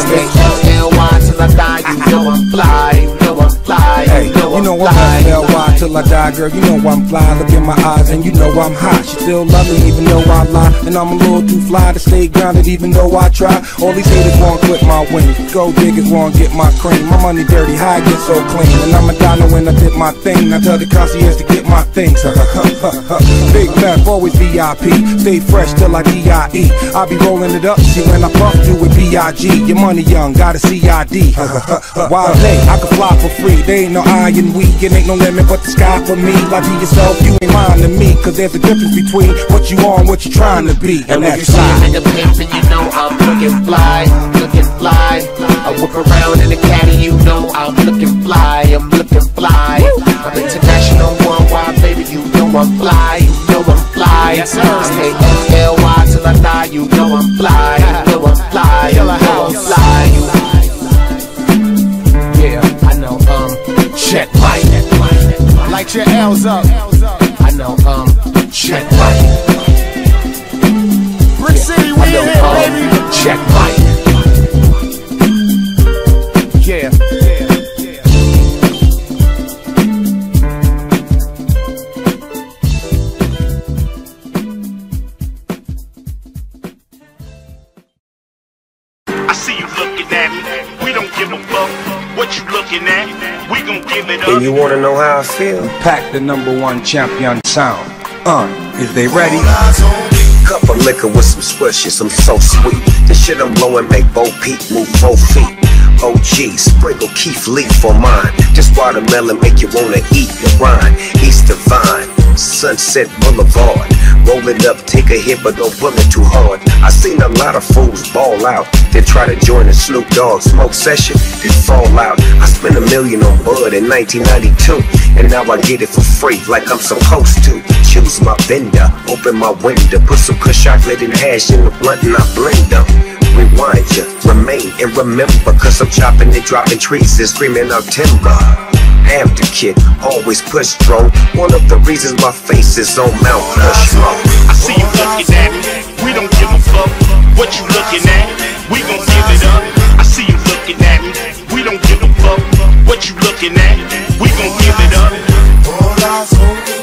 L-Y till I die, you know I'm fly, you know I'm fly, Hey, you know you know I'm fly. L-Y till I die, girl. You know I'm fly. Look in my eyes and you know I'm hot. She still love me even though I lie. And I'm a little too fly to stay grounded even though I try. All these haters want clip my wings. Gold diggers want get my cream. My money dirty, how I get so clean. And I'm a dino when I dip my thing. I tell the concierge to get my things. Big Meth, always VIP. Stay fresh till I D.I.E. I be rolling it up. See when I puff you with B.I.G. Your money young, got a C.I.D. Wild day, I can fly for free. They ain't no I and we. It ain't no limit but the sky for me. Lie to yourself, you ain't lying to me. Cause there's a difference between what you are and what you're trying to be. And And when you that's see a fly. nigga pimpin', you know I'm looking fly, looking fly. I whip around in the caddy, you know I'm looking fly, I'm looking fly. I'm international, worldwide, baby, you know I'm fly, you know I'm fly. Yes, sir. I stay L-Y till I die, you know I'm fly, you know I'm fly, you know I'm fly. Yeah, check mic. Light your L's up. I know, um, check mic. Brick City, we in here, baby. Check mic. Yeah. I see you looking at me. We don't give a fuck what you looking at. We gon' give it up. And you wanna know how I feel? Pack the number one champion sound. Uh, is they ready? Cup of liquor with some swishes, I'm so sweet. The shit I'm blowing make both Peep move both feet. OG, sprinkle Keith Leaf on mine. This watermelon make you wanna eat the rind. Easter Vine, Sunset Boulevard. Roll it up, take a hit, but don't pull it too hard. I seen a lot of fools ball out. Then try to join a Snoop Dogg smoke session, then fall out. I spent a million on Bud in 1992, and now I get it for free, like I'm supposed to. Choose my vendor, open my window, put some kush chocolate and hash in the blunt, and I blend them. Rewind ya, remain and remember, cause I'm chopping and dropping trees and screaming out timber. Am the kid, always push bro. One of the reasons my face is on Mount Rushmore. I see you looking at me. We don't give a fuck what you looking at. We gon' give it up. I see you looking at me. We don't give a fuck what you looking at. We gon' give it up.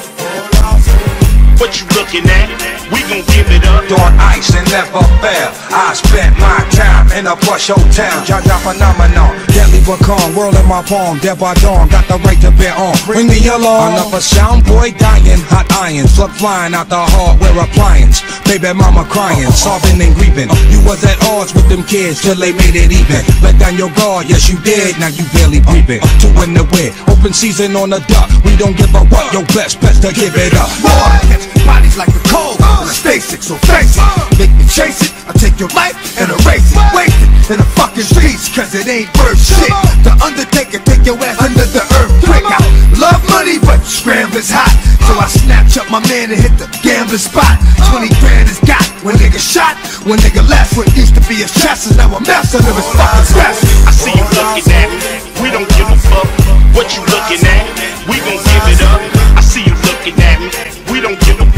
What you looking at, we gon' give it up. Doing ice and never fail. I spent my time in a plush hotel. Jaja phenomenon. Deadly become, world in my palm. Dead by dawn, got the right to bear on. Bring me along. Another sound boy dying. Hot irons, slug flying out the hardware appliance. Baby mama crying, sobbing and grieving. You was at odds with them kids till they made it even. Let down your guard, yes you did. Now you barely breathing. Two in the wind, open season on the duck. We don't give a what. Your best, best to give it up. Bodies like the cold, and I stay sick, so face it. Uh. Make me chase it, I take your life and erase it. Waste it in the fucking streets, cause it ain't worth shit. The Undertaker take your ass under the earth. Break out. Love money, but scrambling's hot. So I snatch up my man and hit the gambling spot. Uh. 20 grand is got. When nigga shot, when nigga left, what used to be his chest is now a mess under his fucking stress. I see you looking at me, we don't give a fuck. What you looking at, we gon' give it up. I see you looking at me, we don't give a fuck.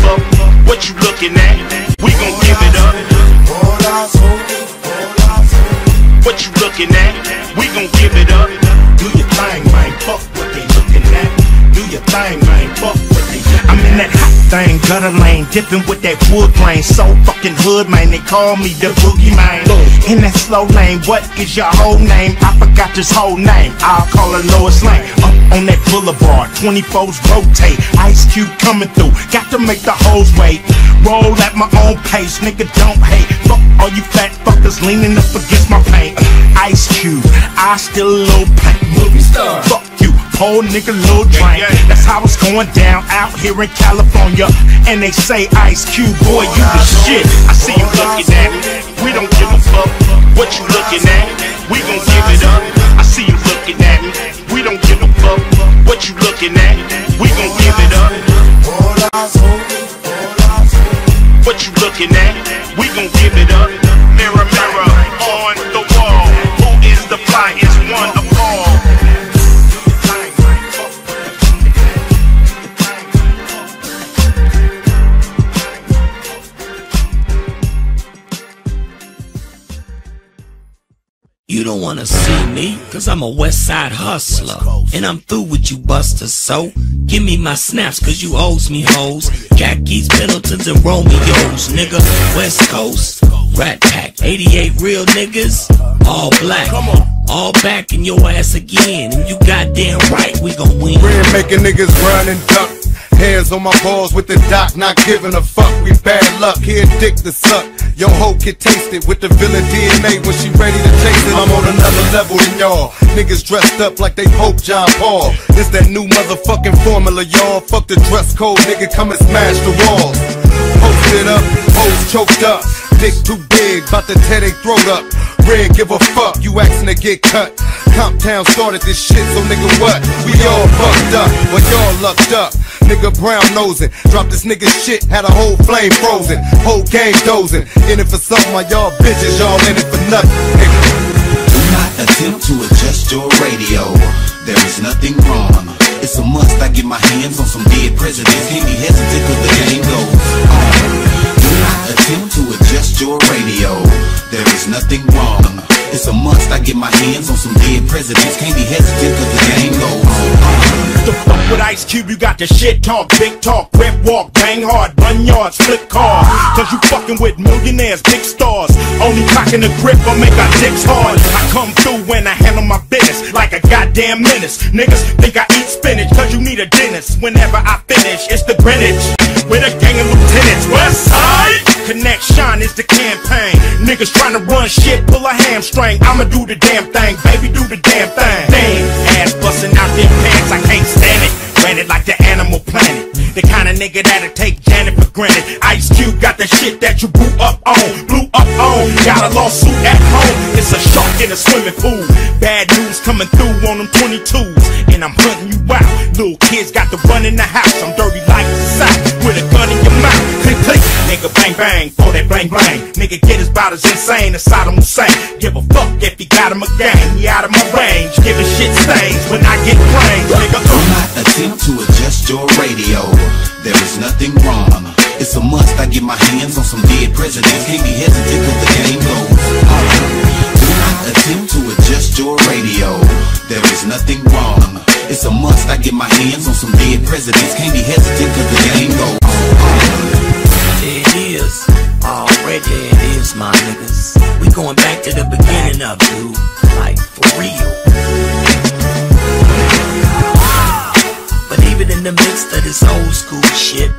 Dipping with that wood grain. So fucking hood, man. They call me the boogie man. In that slow lane, what is your whole name? I forgot this whole name. I'll call her Lois Lane. Up on that boulevard, 24s rotate. Ice Cube coming through, got to make the hoes wait. Roll at my own pace, nigga. Don't hate. Fuck all you fat fuckers leaning up against my paint. Ice Cube, I still a little paint. Movie star. Fuck. Whole nigga little drink. That's how it's going down out here in California. And they say Ice Cube, boy, you the shit. I see you looking at me, we don't give a fuck. What you looking at, we gon' give it up. I see you looking at me, we don't give a fuck. What you looking at, we gon' give it up. What you looking at, we gon' give it up. Mirror, mirror, don't wanna see me, cause I'm a west side hustler. And I'm through with you busters, so give me my snaps, cause you owes me hoes. Khakis, Middletons, and Romeos, nigga. West Coast, Rat Pack, 88 real niggas, all black. All back in your ass again, and you goddamn right, we gon' win. Bread making niggas run and duck. Hands on my balls with the doc, not giving a fuck. We bad luck, here dick to suck. Your hoe can taste it with the villain DNA when she ready to chase it. I'm on another level than y'all. Niggas dressed up like they Pope John Paul. This that new motherfucking formula, y'all. Fuck the dress code, nigga, come and smash the walls. Posted up, hoes choked up. Dick too big, bout to tear they throat up. Red, give a fuck, you asking to get cut. Compton started this shit, so nigga what? We all fucked up, but y'all lucked up. Nigga brown nosing, dropped this nigga shit, had a whole flame frozen, whole game dozing. In it for something, my y'all bitches, y'all in it for nothing. Do not attempt to adjust your radio. There is nothing wrong. It's a must. I get my hands on some dead presidents. Can't be hesitant cause the game goes on. Attempt to adjust your radio. There is nothing wrong. It's a must. I get my hands on some dead presidents. Can't be hesitant cause the game goes on. The fuck with Ice Cube, you got the shit talk, big talk, rip walk, bang hard, run yards, flip cars. Cause you fucking with millionaires, big stars. Only cocking the grip will make our dicks hard. I come through when I handle my business like a goddamn menace. Niggas think I eat spinach cause you need a dentist. Whenever I finish, it's the Greenwich. With a gang of lieutenants, West Side! Connection is the campaign. Niggas trying to run shit, pull a hamstring. I'ma do the damn thing, baby, do the damn thing. Damn, ass busting out their pants, I can't stand it. Ran it like the animal planet. The kind of nigga that'll take Janet for granted. Ice Cube got the shit that you blew up on, blew up on. Got a lawsuit at home. It's a shark in a swimming pool. Bad news coming through on them 22s, and I'm hunting you out. Little kids got to run in the house. I'm dirty like the nigga bang bang for that bang bang. Nigga get his bout as insane as Saddam Hussein. Give a fuck if he got him again. He out of my range, giving shit stains when I get brains. Nigga, Do not attempt to adjust your radio. There is nothing wrong. It's a must. I get my hands on some dead presidents. Can't be hesitant cause the game goes. Do not attempt to adjust your radio. There is nothing wrong. It's a must. I get my hands on some dead presidents. Can't be hesitant cause the game goes. It is. Already it is, my niggas. We going back to the beginning of you, like for real. But even in the midst of this old school shit,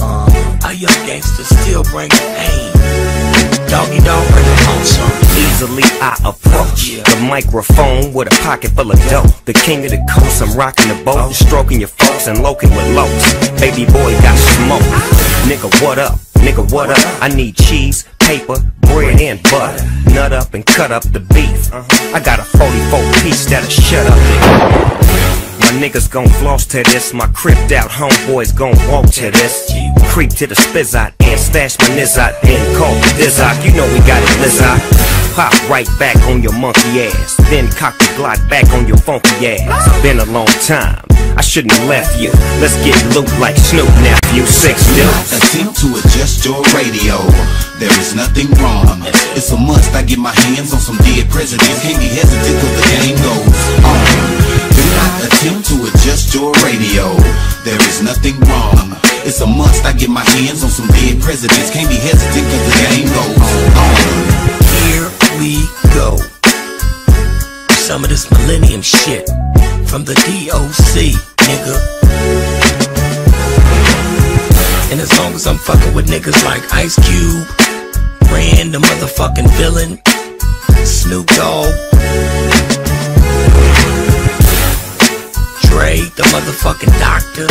um, our young gangsters still bring pain. Doggy dog, bring them on some. Easily I approach the microphone with a pocket full of dough. The king of the coast, I'm rocking the boat, oh. stroking your folks and loking with lows. Baby boy got smoke. Nigga, what up? Nigga, what up? I need cheese, paper, bread, and butter. Nut up and cut up the beef. I got a 44 piece that'll shut up. My niggas gon' floss to this, my cripped out homeboys gon' walk to this. Creep to the spizzot and stash my nizzot and call the dizzot. You know we got it, lizzot. Pop right back on your monkey ass, then cock the glock back on your funky ass. Been a long time, I shouldn't have left you. Let's get loot like Snoop nephew, six dudes. Attempt to adjust your radio. There is nothing wrong. It's a must. I get my hands on some dead presidents. Can't be hesitant cause the game goes on. Do not attempt to adjust your radio. There is nothing wrong. It's a must. I get my hands on some dead presidents. Can't be hesitant cause the game goes on. We go. Some of this millennium shit from the DOC, nigga. And as long as I'm fucking with niggas like Ice Cube, Ran the motherfucking villain, Snoop Dogg, Dre the motherfucking doctor,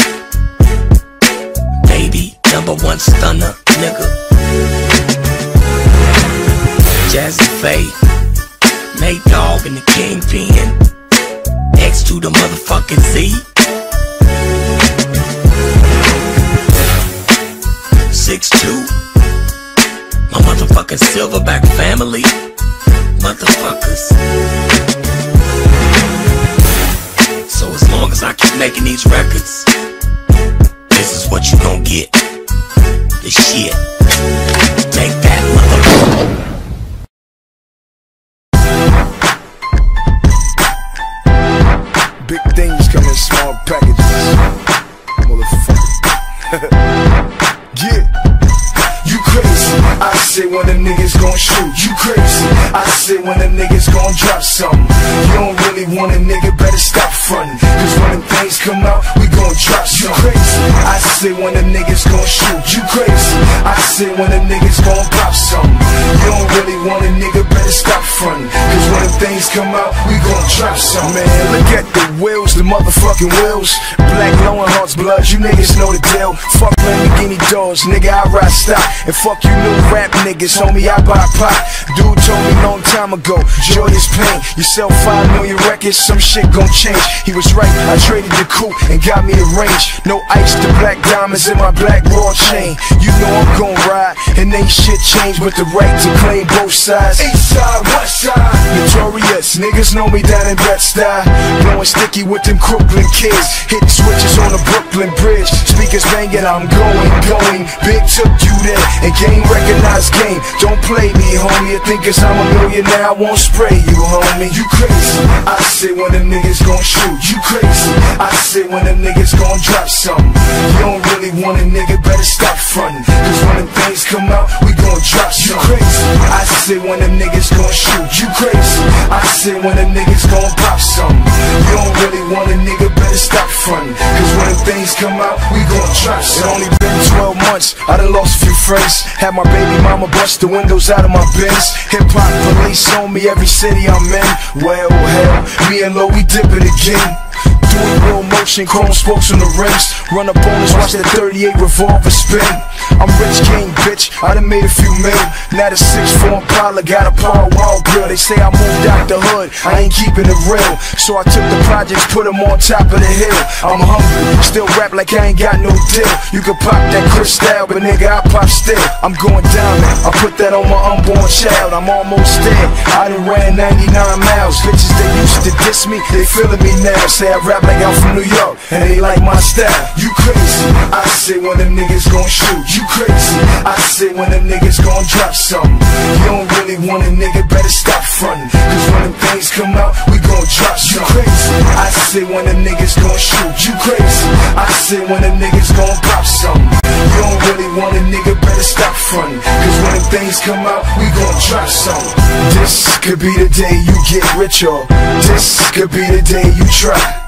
Baby number one stunner, nigga. Jazze Pha, Nate Dogg and the Kingpin, X to the motherfucking Z. Six two, my motherfucking Silverback family, motherfuckers. So as long as I keep making these records, this is what you gon' get. The shit. Take that, motherfucker. Big things come in small packages. Motherfucker. yeah. I say when the niggas gon' shoot. You crazy. I say when the niggas gon' drop something. You don't really want a nigga, better stop frontin'. Cause when them things come out, we gon' drop something. You crazy. I say when the niggas gon' shoot. You crazy. I say when the niggas gon' pop something. You don't really want a nigga, better stop frontin'. Cause when them things come out, we gon' drop something. Man, look at the wheels, the motherfucking wheels. Black glowing hearts, blood, you niggas know the deal. Fuck Lamborghini doors, nigga, I ride stock. And fuck you new rap niggas, homie, I buy pot. Dude told me long time ago, joy is pain. You sell five million records, some shit gon' change. He was right, I traded the coupe and got me a range. No ice, the black diamonds in my black raw chain. You know I'm gon' ride, and ain't shit changed but the right to claim both sides. East side, west side, notorious. Niggas know me down in Bed-Stuy. Blowing sticky with them Crooklyn kids. Hitting switches on the Brooklyn Bridge. Speakers banging, I'm going, going. Big took you there, and game recognized game. Don't play me, homie. You think cause I'm a millionaire, I won't spray you, homie. You crazy. I say when them niggas gon' shoot. You crazy. I say when them niggas gon' drop something. You don't really want a nigga, better stop frontin'. Cause when them things come out, we gon' drop something. You crazy. I say when them niggas gon' shoot. You crazy. I say when them niggas gon' pop something. You don't really want a nigga, better stop frontin'. Cause when them things come out, we gon' drop something. It only been 12 months, I done lost a few friends. Had my baby mama bust the windows out of my Benz. Hip hop police on me every city I'm in. Well, hell, me and Lo, we dip it again. Real motion, chrome spokes on the rims. Run up on us, watch that 38 revolver spin. I'm rich king, bitch. I done made a few mil. Now the 6'4 Impala got a power wall grill. They say I moved out the hood, I ain't keeping it real. So I took the projects, put them on top of the hill. I'm hungry, still rap like I ain't got no deal. You can pop that crystal, but nigga, I pop still. I'm going diamond, I put that on my unborn child. I'm almost dead. I done ran 99 miles. Bitches they used to diss me, they feeling me now. Say I rap like I'm from New York, and they like my style. You crazy? I say when them niggas gon' shoot. You crazy? I say when them niggas gon' drop something. You don't really want a nigga, better stop frontin'. Cause when them things come out, we gon' drop something. You crazy? I say when them niggas gon' shoot. You crazy? I say when them niggas gon' pop something. You don't really want a nigga, better stop frontin' Cause when them things come out, we gon' drop some. This could be the day you get rich or this could be the day you try.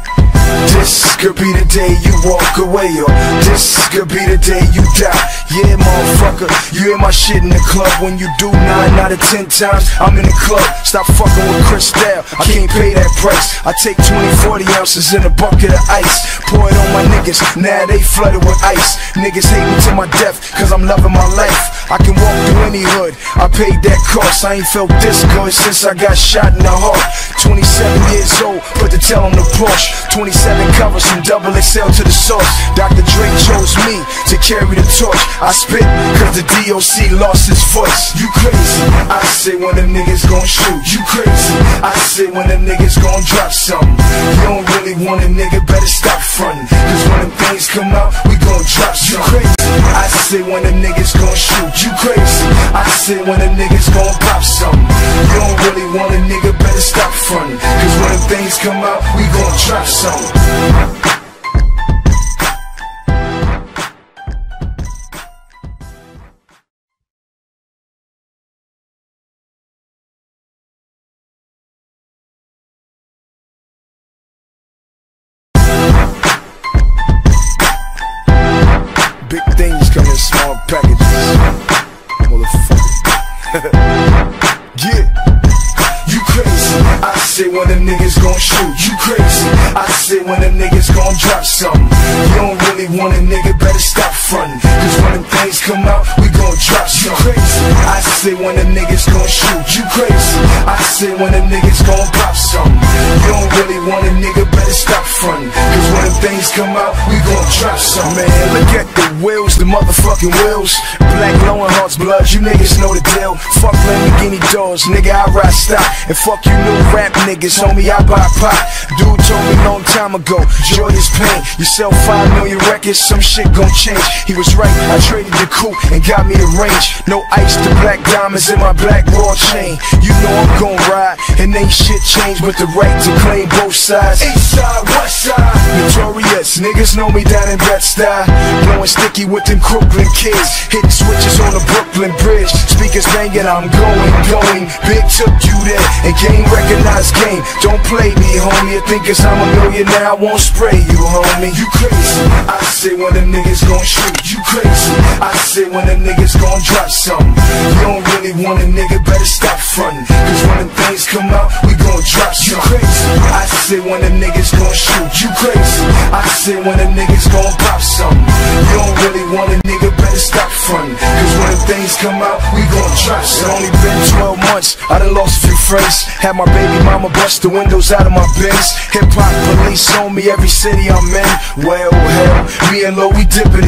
This could be the day you walk away, or this could be the day you die. Yeah, motherfucker, you hear my shit in the club. When you do nine out of ten times, I'm in the club. Stop fucking with Cristal, I can't pay that price. I take 20, 40 ounces in a bucket of ice. Pour it on my niggas, now they flooded with ice. Niggas hate me to my death, cause I'm loving my life. I can walk through any hood, I paid that cost. I ain't felt this good since I got shot in the heart. 27 years old, put the tail on the Porsche. 27 covers from double XL to the source. Dr. Dre chose me to carry the torch. I spit cause the DOC lost his voice. You crazy? I say when them niggas gon' shoot. You crazy? I say when them niggas gon' drop something. You don't really want a nigga, better stop frontin'. Cause when them things come out, we gon' drop something. You crazy? I say when them niggas gon' shoot. You crazy? I say when them niggas gon' pop something. You don't really want a nigga, better stop frontin'. Cause when them things come out, we gon' drop something. Big when them niggas gon' drop something. You don't really want a nigga, better stop frontin'. Cause when them things come out, we gon' drop. You crazy. I say when the niggas gon' shoot. You crazy. I say when the niggas gon' pop something. You don't really want a nigga, better stop frontin'. Cause when them things come out, we gon' drop some. Man, look at the wheels, the motherfucking wheels. Black glowing hearts, blood, you niggas know the deal. Fuck Lamborghini doors, nigga, I ride stock. And fuck you new rap niggas, homie, I buy pot. Dude told me long time ago, joy is pain. You sell five million records, some shit gon' change. He was right, I traded the coupe and got me a range. No ice to black diamonds in my black raw chain. You know I'm gon' ride, and ain't shit changed but the right to claim both sides. East side, west side, notorious. Niggas know me down in that style. Blowing sticky with them Crooklyn kids. Hitting switches on the Brooklyn Bridge. Speakers banging, I'm going, going. Big took you there, and game recognized game. Don't play me, homie. You think cause I'm a millionaire, I won't spray you, homie. You crazy. I say when them niggas gon' shoot. You crazy. I say when them niggas gon' drop something. You don't really want a nigga, better stop frontin'. Cause when them things come out, we gon' drop something. You crazy. I say when them niggas gon' shoot. You crazy. I say when them niggas gon' pop something. You don't really want a nigga, better stop frontin'. Cause when them things come out, we gon' drop something. It's only been 12 months, I done lost a few friends. Had my baby mama bust the windows out of my Benz. Hip hop police on me every city I'm in. Well, hell, me and Lo, we dip it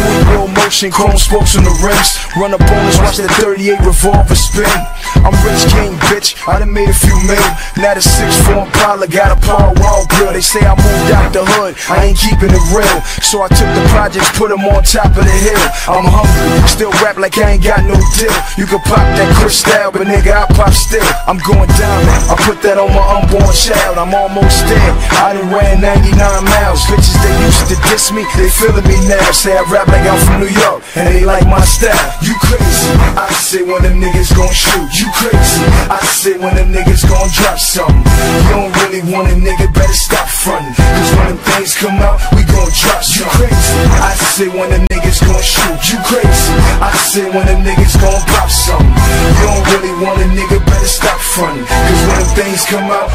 Doing real motion, chrome spokes on the rims. Run up on us, watch that 38 revolver spin. I'm rich king, bitch. I done made a few mil. Now the 6'4 Impala got a power wall grill. They say I moved out the hood, I ain't keeping it real. So I took the projects, put them on top of the hill. I'm hungry, still rap like I ain't got no deal. You can pop that Cristal, but nigga, I pop still. I'm going diamond, I put that on my unborn child. I'm almost dead. I done ran 99 miles. Bitches they used to diss me, they feeling me now. Say I rap like I'm from New York, and they like my style. You crazy? I say when them niggas gon' shoot. You crazy? I say when them niggas gon' drop something. You don't really want a nigga, better stop frontin'. Cause when them things come out, we gon' drop something. You crazy? I say when them niggas gon' shoot. You crazy? I say when them niggas gon' pop something. You don't really want a nigga, better stop frontin'. Cause when them things come out,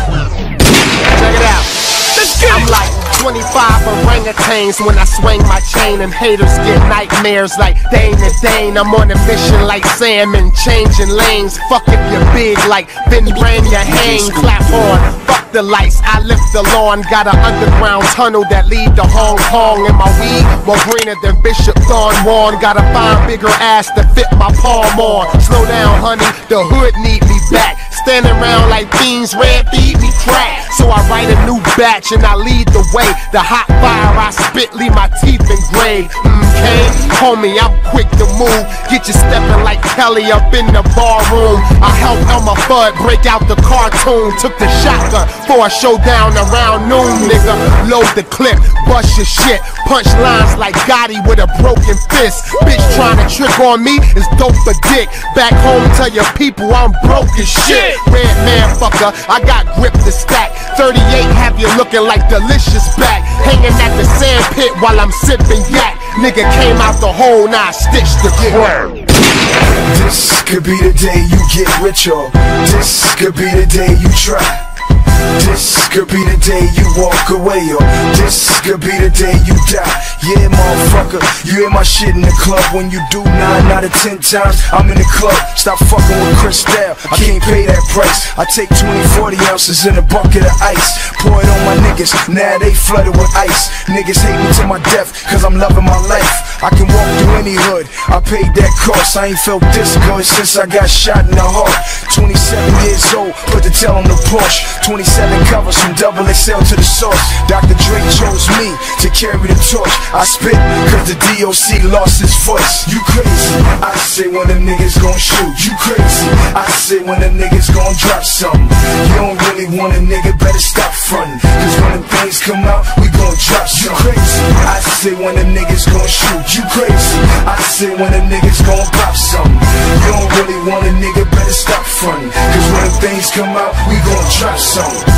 Check it out. I'm like 25 orangutans when I swing my chain and haters get nightmares like Dane and Dane. I'm on a mission like salmon, changing lanes. Fuck if you're big like Ben Rania hang. Clap on, fuck the lights. I lift the lawn. Got an underground tunnel that lead to Hong Kong. And my weed more greener than Bishop Don Juan. Got a fine bigger ass to fit my palm on. Slow down, honey. The hood need me back. Standing around like fiends, red feed me crack. So I write a new batch and I lead the way. The hot fire I spit, leave my teeth engraved. Mm, okay, homie, I'm quick to move. Get you stepping like Kelly up in the bar room. I helped Elmer Fudd break out the cartoon. Took the shotgun for a showdown around noon, nigga. Load the clip, bust your shit. Punch lines like Gotti with a broken fist. Bitch trying to trick on me is dope for dick. Back home, tell your people I'm broke as shit. Red man fucker, I got grip to stack. 38 have you looking like delicious back. Hanging at the sand pit while I'm sipping yak. Nigga came out the hole, now I stitched the crack. This could be the day you get rich or this could be the day you try. This could be the day you walk away or this could be the day you die. Yeah, motherfucker, you hear my shit in the club. When you do nine out of ten times, I'm in the club. Stop fucking with Cristal, I can't pay that price. I take 20, 40 ounces in a bucket of ice. Pour it on my niggas, now they flooded with ice. Niggas hate me to my death, cause I'm loving my life. I can walk through any hood, I paid that cost. I ain't felt this good since I got shot in the heart. 27 years old, put the tail on the Porsche. 27 covers from double XL to the source. Dr. Dre chose me to carry the torch. I spit, cause the DOC lost his voice. You crazy? I say when the niggas gon' shoot. You crazy? I say when the niggas gon' drop something. You don't really want a nigga, better stop frontin'. Cause when the things come out, we gon' drop something. You crazy? I say when the niggas gon' shoot. You crazy? I say when the niggas gon' pop something. You don't really want a nigga, better stop frontin'. Cause when the things come out, we gon' drop something.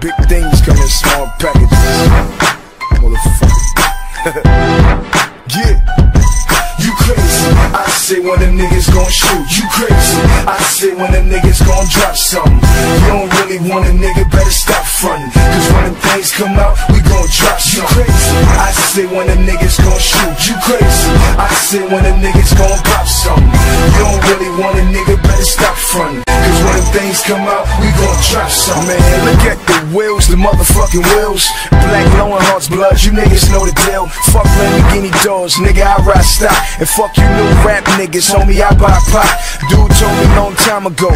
Big things come in small packages. Motherfucker. yeah. You crazy. I say when the niggas gon' shoot. You crazy. I say when the niggas gon' drop something. You don't really want a nigga, better stop frontin'. Cause when the things come out, we gon' drop something. You crazy. I say when the niggas gon' shoot. You crazy. I say when the niggas gon' pop something. You don't really want a nigga, better stop frontin'. Cause when the things come out, we gon' drop something. Man, look at the wheels, the motherfucking wheels. Black glowing hearts, blood, you niggas know the deal. Fuck Lamborghini doors, nigga, I ride stock. And fuck you new rap niggas, homie, I buy pot. Dude told me long time ago,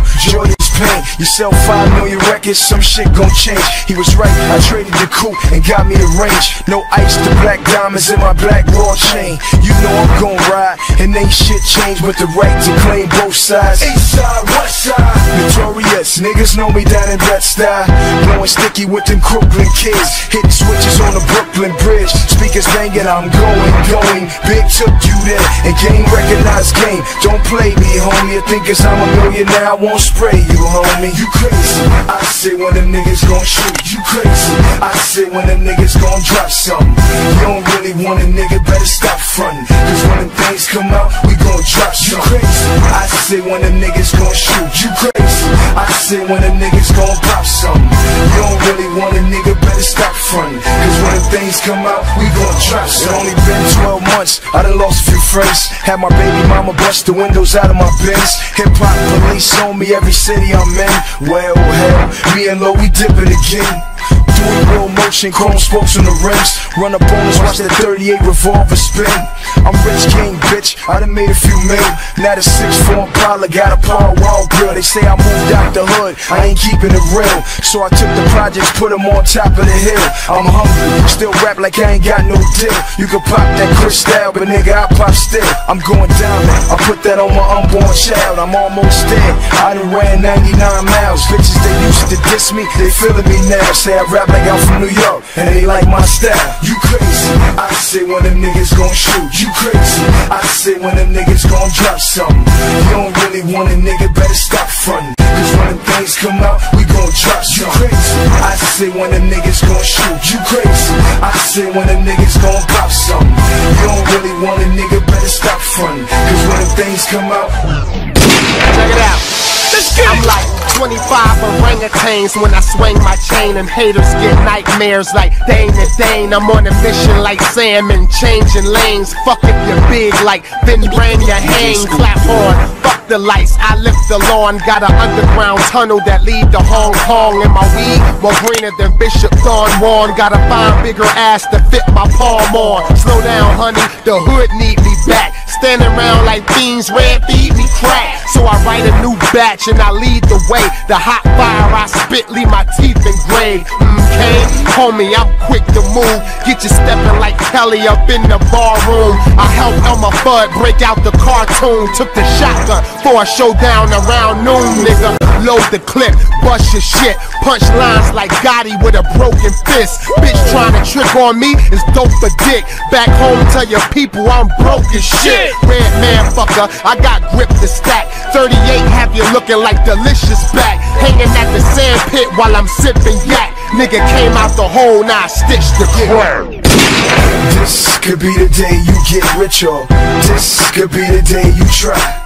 You sell five million records, some shit gon' change. He was right, I traded the coupe and got me the range. No ice, the black diamonds in my black raw chain. You know I'm gon' ride, and ain't shit changed but the right to claim both sides. East side, west side. Notorious, niggas know me down in that style. Blowing sticky with them Crooklyn kids. Hitting switches on the Brooklyn Bridge. Speakers banging, I'm going, going. Big took you there, and game recognized game. Don't play me, homie. You think cause I'm a millionaire, I won't spray you, homie. You crazy. I say when the niggas gon' shoot. You crazy. I say when the niggas gon' drop something. You don't really want a nigga, better stop frontin'. Cause when the things come out, we gon' drop something. You crazy. I say when the niggas gon' shoot. You crazy. I say when the niggas gon' pop something. You don't really want a nigga, better stop frontin'. Cause when the things come out, we gon' drop something. It only been 12 months, I done lost a few friends. Had my baby mama bust the windows out of my Benz. Hip hop police on me every city I'm in. Well, hell, me and Lo, we dipping again. Doing real motion, chrome spokes on the rims. Run up on us, watch that 38 revolver spin. I'm rich king, bitch. I done made a few mil. Now the six four Impala got a power wall grill. They say I moved out the hood. I ain't keeping it real. So I took the projects, put them on top of the hill. I'm hungry, still rap like I ain't got no deal. You can pop that Cristal, but nigga, I pop still. I'm going down. I put that on my unborn child. I'm almost dead. I done ran 99 miles. Bitches they used to diss me, they feeling me now. Say Rap like I'm from New York, and they like my style. You crazy? I say when the niggas gon' shoot. You crazy? I say when the niggas gon' drop something. You don't really want a nigga, better stop frontin'. Cause when the things come out, we gon' drop. You crazy? I say when the niggas gon' shoot. You crazy? I say when the niggas gon' pop something. You don't really want a nigga, better stop frontin'. Cause when the things come out, Check it out. I'm like 25 orangutans when I swing my chain and haters get nightmares like Dane and Dane. I'm on a mission like salmon, changing lanes. Fuck if you're big like Ben Rainier hang. Clap on. Fuck the lights, I lift the lawn. Got an underground tunnel that lead to Hong Kong. And my weed more greener than Bishop Don Juan. Gotta find bigger ass to fit my palm on. Slow down, honey, the hood need me back. Standing around like fiends, red feed me crack. So I write a new batch and I lead the way. The hot fire I spit, leave my teeth engraved. Mm, okay, homie, I'm quick to move. Get you stepping like Kelly up in the bar room. I helped Elmer Fudd break out the cartoon. Took the shotgun for a showdown around noon, nigga. Load the clip, bust your shit. Punch lines like Gotti with a broken fist. Bitch trying to trick on me is dope for dick. Back home, tell your people I'm broke as shit. Redman fucker, I got grip to stack. 38 have you looking like delicious back. Hanging at the sand pit while I'm sipping yak. Nigga came out the hole, now I stitched the crack. This could be the day you get rich or this could be the day you try.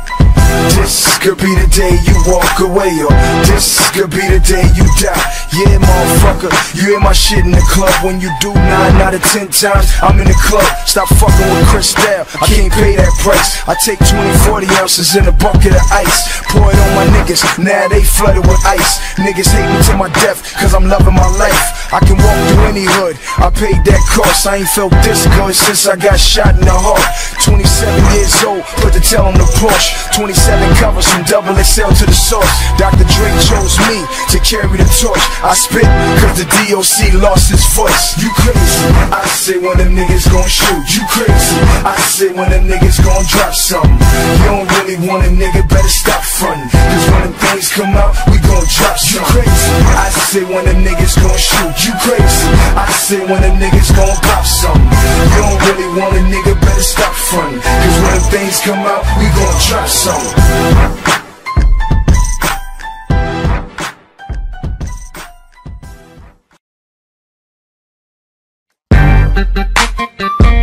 This could be the day you walk away or this could be the day you die. Yeah, motherfucker, you hear my shit in the club. When you do nine out of ten times, I'm in the club. Stop fucking with Chris Cristal, I can't pay that price. I take 20, 40 ounces in a bucket of ice. Pour it on my niggas, now they flooded with ice. Niggas hate me to my death, cause I'm loving my life. I can walk through any hood, I paid that cost. I ain't felt this good since I got shot in the heart. 27 years old, put the tell on the Porsche. 27 covers from double XL to the source. Dr. Dre chose me to carry the torch. I spit, cause the DOC lost his voice. You crazy? I say when them niggas gon' shoot. You crazy? I say when them niggas gon' drop something. You don't really want a nigga, better stop frontin'. Cause when them things come out, we gon' drop something. You crazy? I say when them niggas gon' shoot. You crazy? I say when them niggas gon' pop something. You don't really want a nigga, better stop frontin'. Cause when things come out, we gon' drop something. Yo,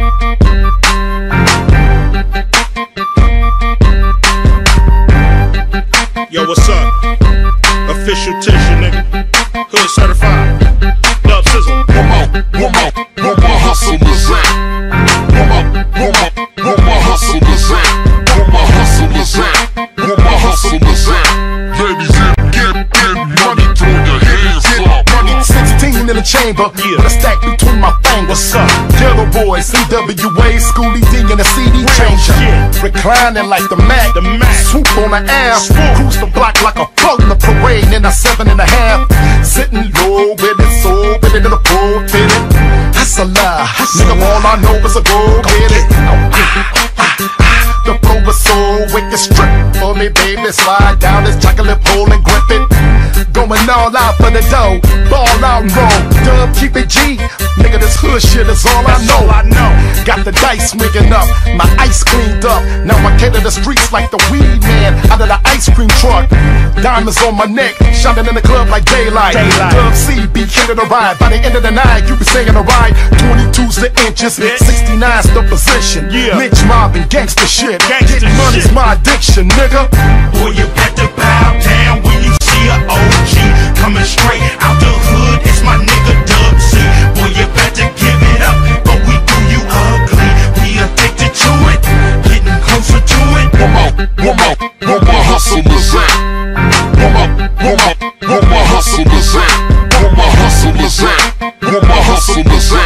16 in the stack between my fingers. What's up? Yellow boys, CWA, Schoolie D, and a CD changer. Reclining like the Mac, the Mac. Swoop on the ass, cruise the block like a float in the parade in a seven and a half. Sitting low with it, so with it in the pool, fitted. That's a lie, nigga. All I know is a go get it. The flow is so wicked, strip for me, baby. Slide down this chocolate pole and grip it. Going all out for the dough, ball out and roll. Dub, keep it G. Nigga, this hood shit is all I know. I know. Got the dice rigging up, my ice cleaned up. Now I cater the streets like the weed man out of the ice cream truck. Diamonds on my neck, shining in the club like daylight. Dub C, be king of the ride. By the end of the night, you be saying a ride. 22's the inches, 69's the position. Lench Mob and gangster shit. Getting money's my addiction, nigga. Boy, you better bow down when you see a OG coming straight out the hood. It's my nigga Dub C. Boy, you better give it up, but we do you ugly. We addicted to it, getting closer to it. One more, one more, one more hustle is at. One more, one more, one more hustle is at. One more hustle is at. One more hustle is at.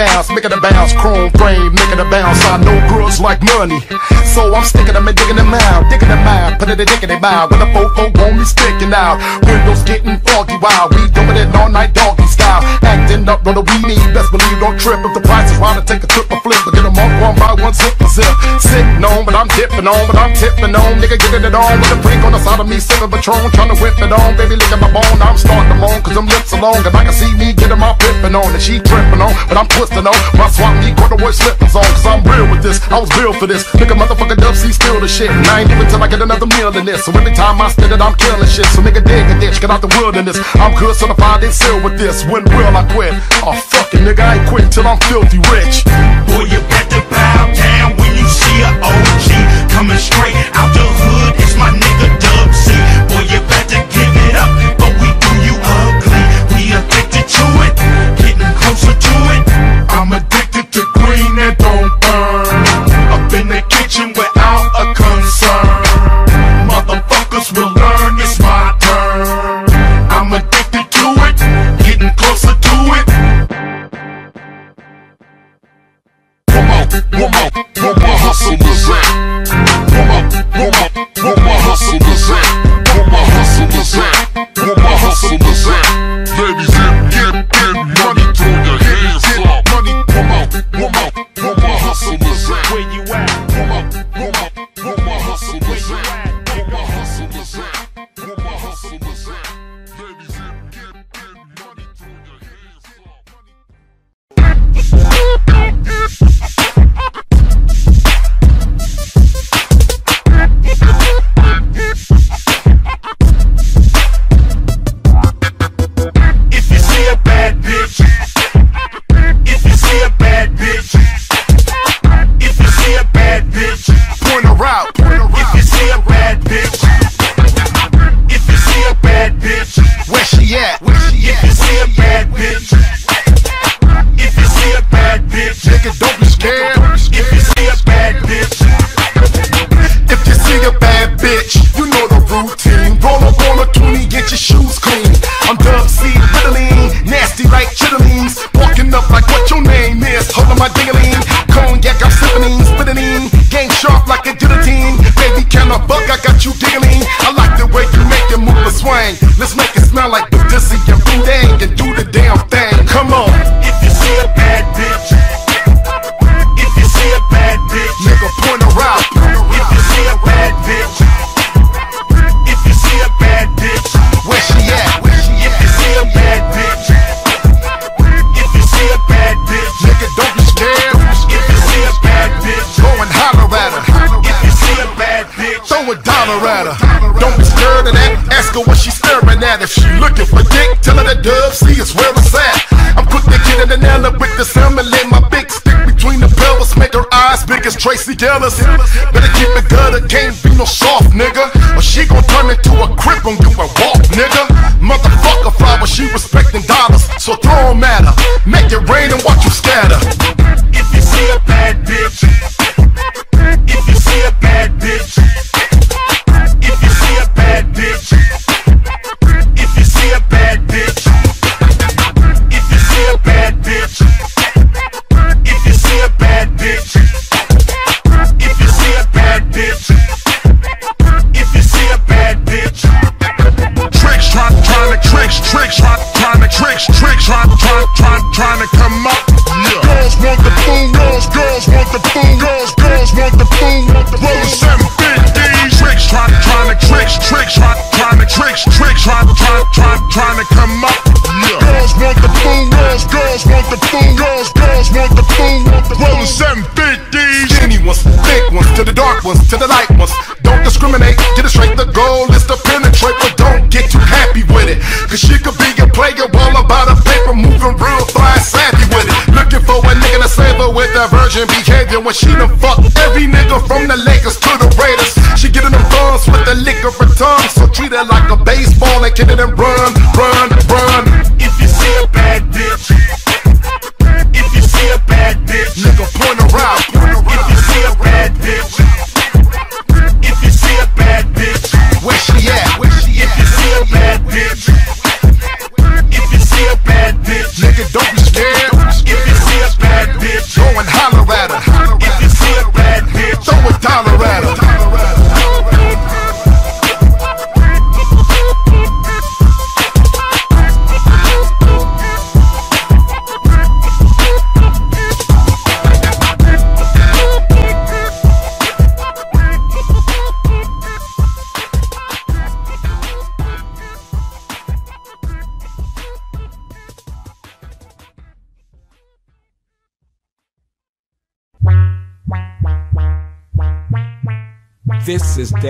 bounce, making a bounce, chrome frame, making a bounce. I know girls like money, so I'm sticking them and digging them out, digging them out, putting the dick in their mouth. When the won't be sticking out, windows getting foggy wild. We doing it all night, doggy style, acting up on the need Best believe don't trip if the price is right to take a trip or flip, but get them off one by one, zip for zip. Sitting on, but I'm dipping on, but I'm tipping on. Nigga getting it on with a freak on the side of me, sipping Patron, trying to whip it on. Baby, look at my bone, I'm starting to moan, cause them lips are long, and I can see me getting my pippin' on, and she tripping on, but I'm pussy supposed to know. My swap geek with the worst slippers on, cause I'm real with this. I was built for this. Nigga, motherfucker, Dub steal the shit. And I ain't even till I get another meal in this. So every time I spend it, I'm killing shit. So nigga, dig a ditch, get out the wilderness. I'm good certified and sealed with this. When will I quit? Oh, fuck it, nigga, I ain't quit till I'm filthy rich. Boy, you better bow down when you see a OG coming straight out the hood. It's my nigga Dub C. Boy, you better get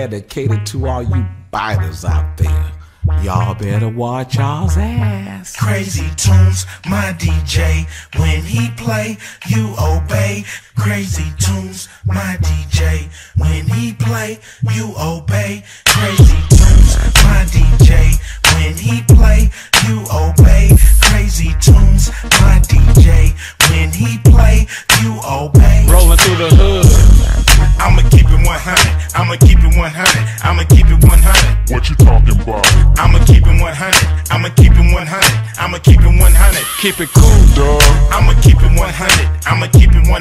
dedicated to all you biters out there. Y'all better watch y'all's ass. Crazy tunes, my DJ. When he play, you obey. Crazy tunes, my DJ. When he play, you obey. Crazy tunes, my DJ. When he play, you obey. Crazy tunes, my DJ. When he play, you obey. Rolling through the hood. I'ma keep it 100. I'ma keep it 100. I'ma keep it 100. What you talking about? I'ma keep it 100. I'ma keep it 100. I'ma keep it 100. Keep it cool, dog. I'ma keep it 100. I'ma keep it 100.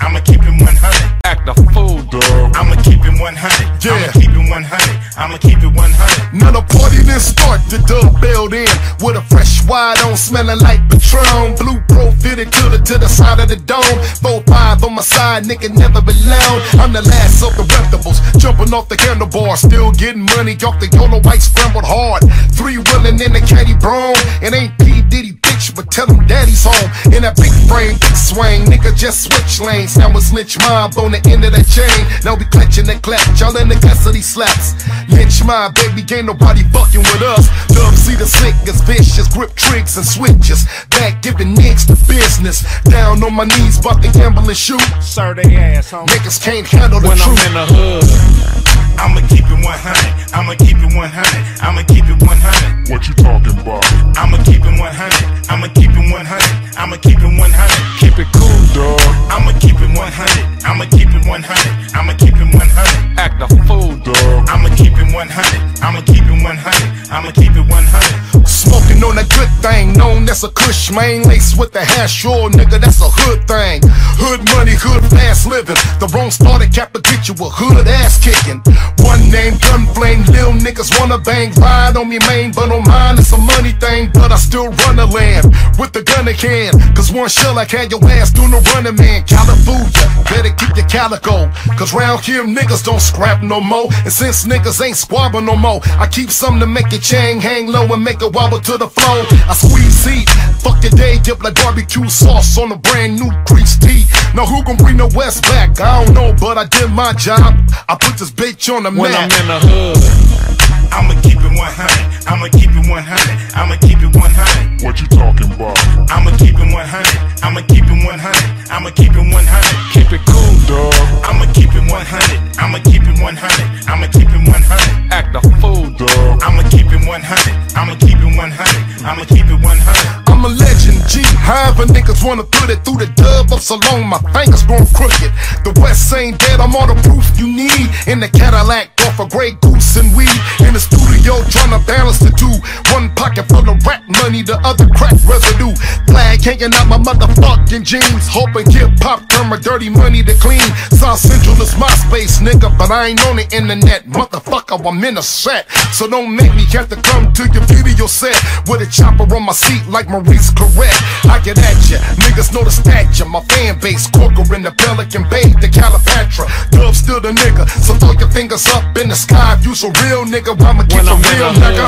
I'ma keep it 100. Act a fool, dog. I'ma keep it 100. Yeah. I'ma keep it 100. I'ma keep it 100. Now the party didn't start, the dub bailed in With a fresh wide on, smelling like Patron Blue Pro fitted to the, to the side of the dome. 4-5 on my side, nigga never been loud I'm the last of the reptables, jumping off the candle bar, Still getting money off the yellow white scrambled hard. Three wheeling in the caddy brown It ain't P. Diddy but tell him daddy's home. In that big frame, big swing, nigga just switch lanes. Now it's Lench Mob on the end of the chain. Now we clutching the clutch, y'all in the custody slaps. Lench Mob, baby, ain't nobody fucking with us. Dub see the sickest, vicious, grip tricks and switches. Back giving niggas the business. Down on my knees, gamble and shoot Sir, they ass, homie. Niggas can't handle the When I'm in the hood. I'ma keep it 100. I'ma keep it 100. I'ma keep it 100. What you talking about? I'ma keep it 100. I'ma keep it 100. I'ma keep it 100. Keep it cool, dog. I'ma keep it 100. I'ma keep it 100. I'ma keep it 100. Act a fool, dog. I'ma keep it 100. I'ma keep it 100. I'ma keep it 100. Smoking on a good thing, known as a kush main Lace with the hash, sure nigga, that's a hood thing Hood money, hood fast living The wrong started cap to get you a hood ass kicking One name, gun flame, lil niggas wanna bang. Ride on me main, but on mine it's a money thing. But I still run the land with the gun in hand. Cause one shell I had your ass doing the running man. California, better keep your calico. Cause round here niggas don't scrap no more. And since niggas ain't squabbling no more I keep something to make your chain hang low and make it wobble to the flow I squeeze heat, fuck your day dip like barbecue sauce on a brand new crease tee Now who gon' bring the West back? I don't know, but I did my job. I put this bitch on the When map I'm in the hood. I'ma keep it 100. I'ma keep it 100. I'ma keep it 100. What you talking about? I'ma keep it 100. I'ma keep it 100. I'ma keep it 100. Keep it cool, dog. I'ma keep it 100. I'ma keep it 100. I'ma keep it 100. Act a fool, dog. I'ma keep it 100. I'ma keep it 100. I'ma keep it 100. I'm a legend, G. However, niggas wanna put it through the dub up so long, my fingers grown crooked. The West ain't dead, I'm all the proof you need. In the Cadillac, off a Grey Goose and weed. In the studio, trying to balance the two. One pocket full of rap money, the other crack residue. Flag hanging out my motherfucking jeans. Hoping hip hop turn my dirty money to clean. South Central is my space, nigga, but I ain't on the internet. Motherfucker, I'm in a set. So don't make me have to come to your video set with a chopper on my seat like Maurice Correct. I get at ya, niggas know the stature. My fan base, Corcoran the Pelican Bay, the Calipatria. Dub still the nigga, so throw your fingers up in the sky if you's a real nigga. I'ma keep When a I'm real nigga.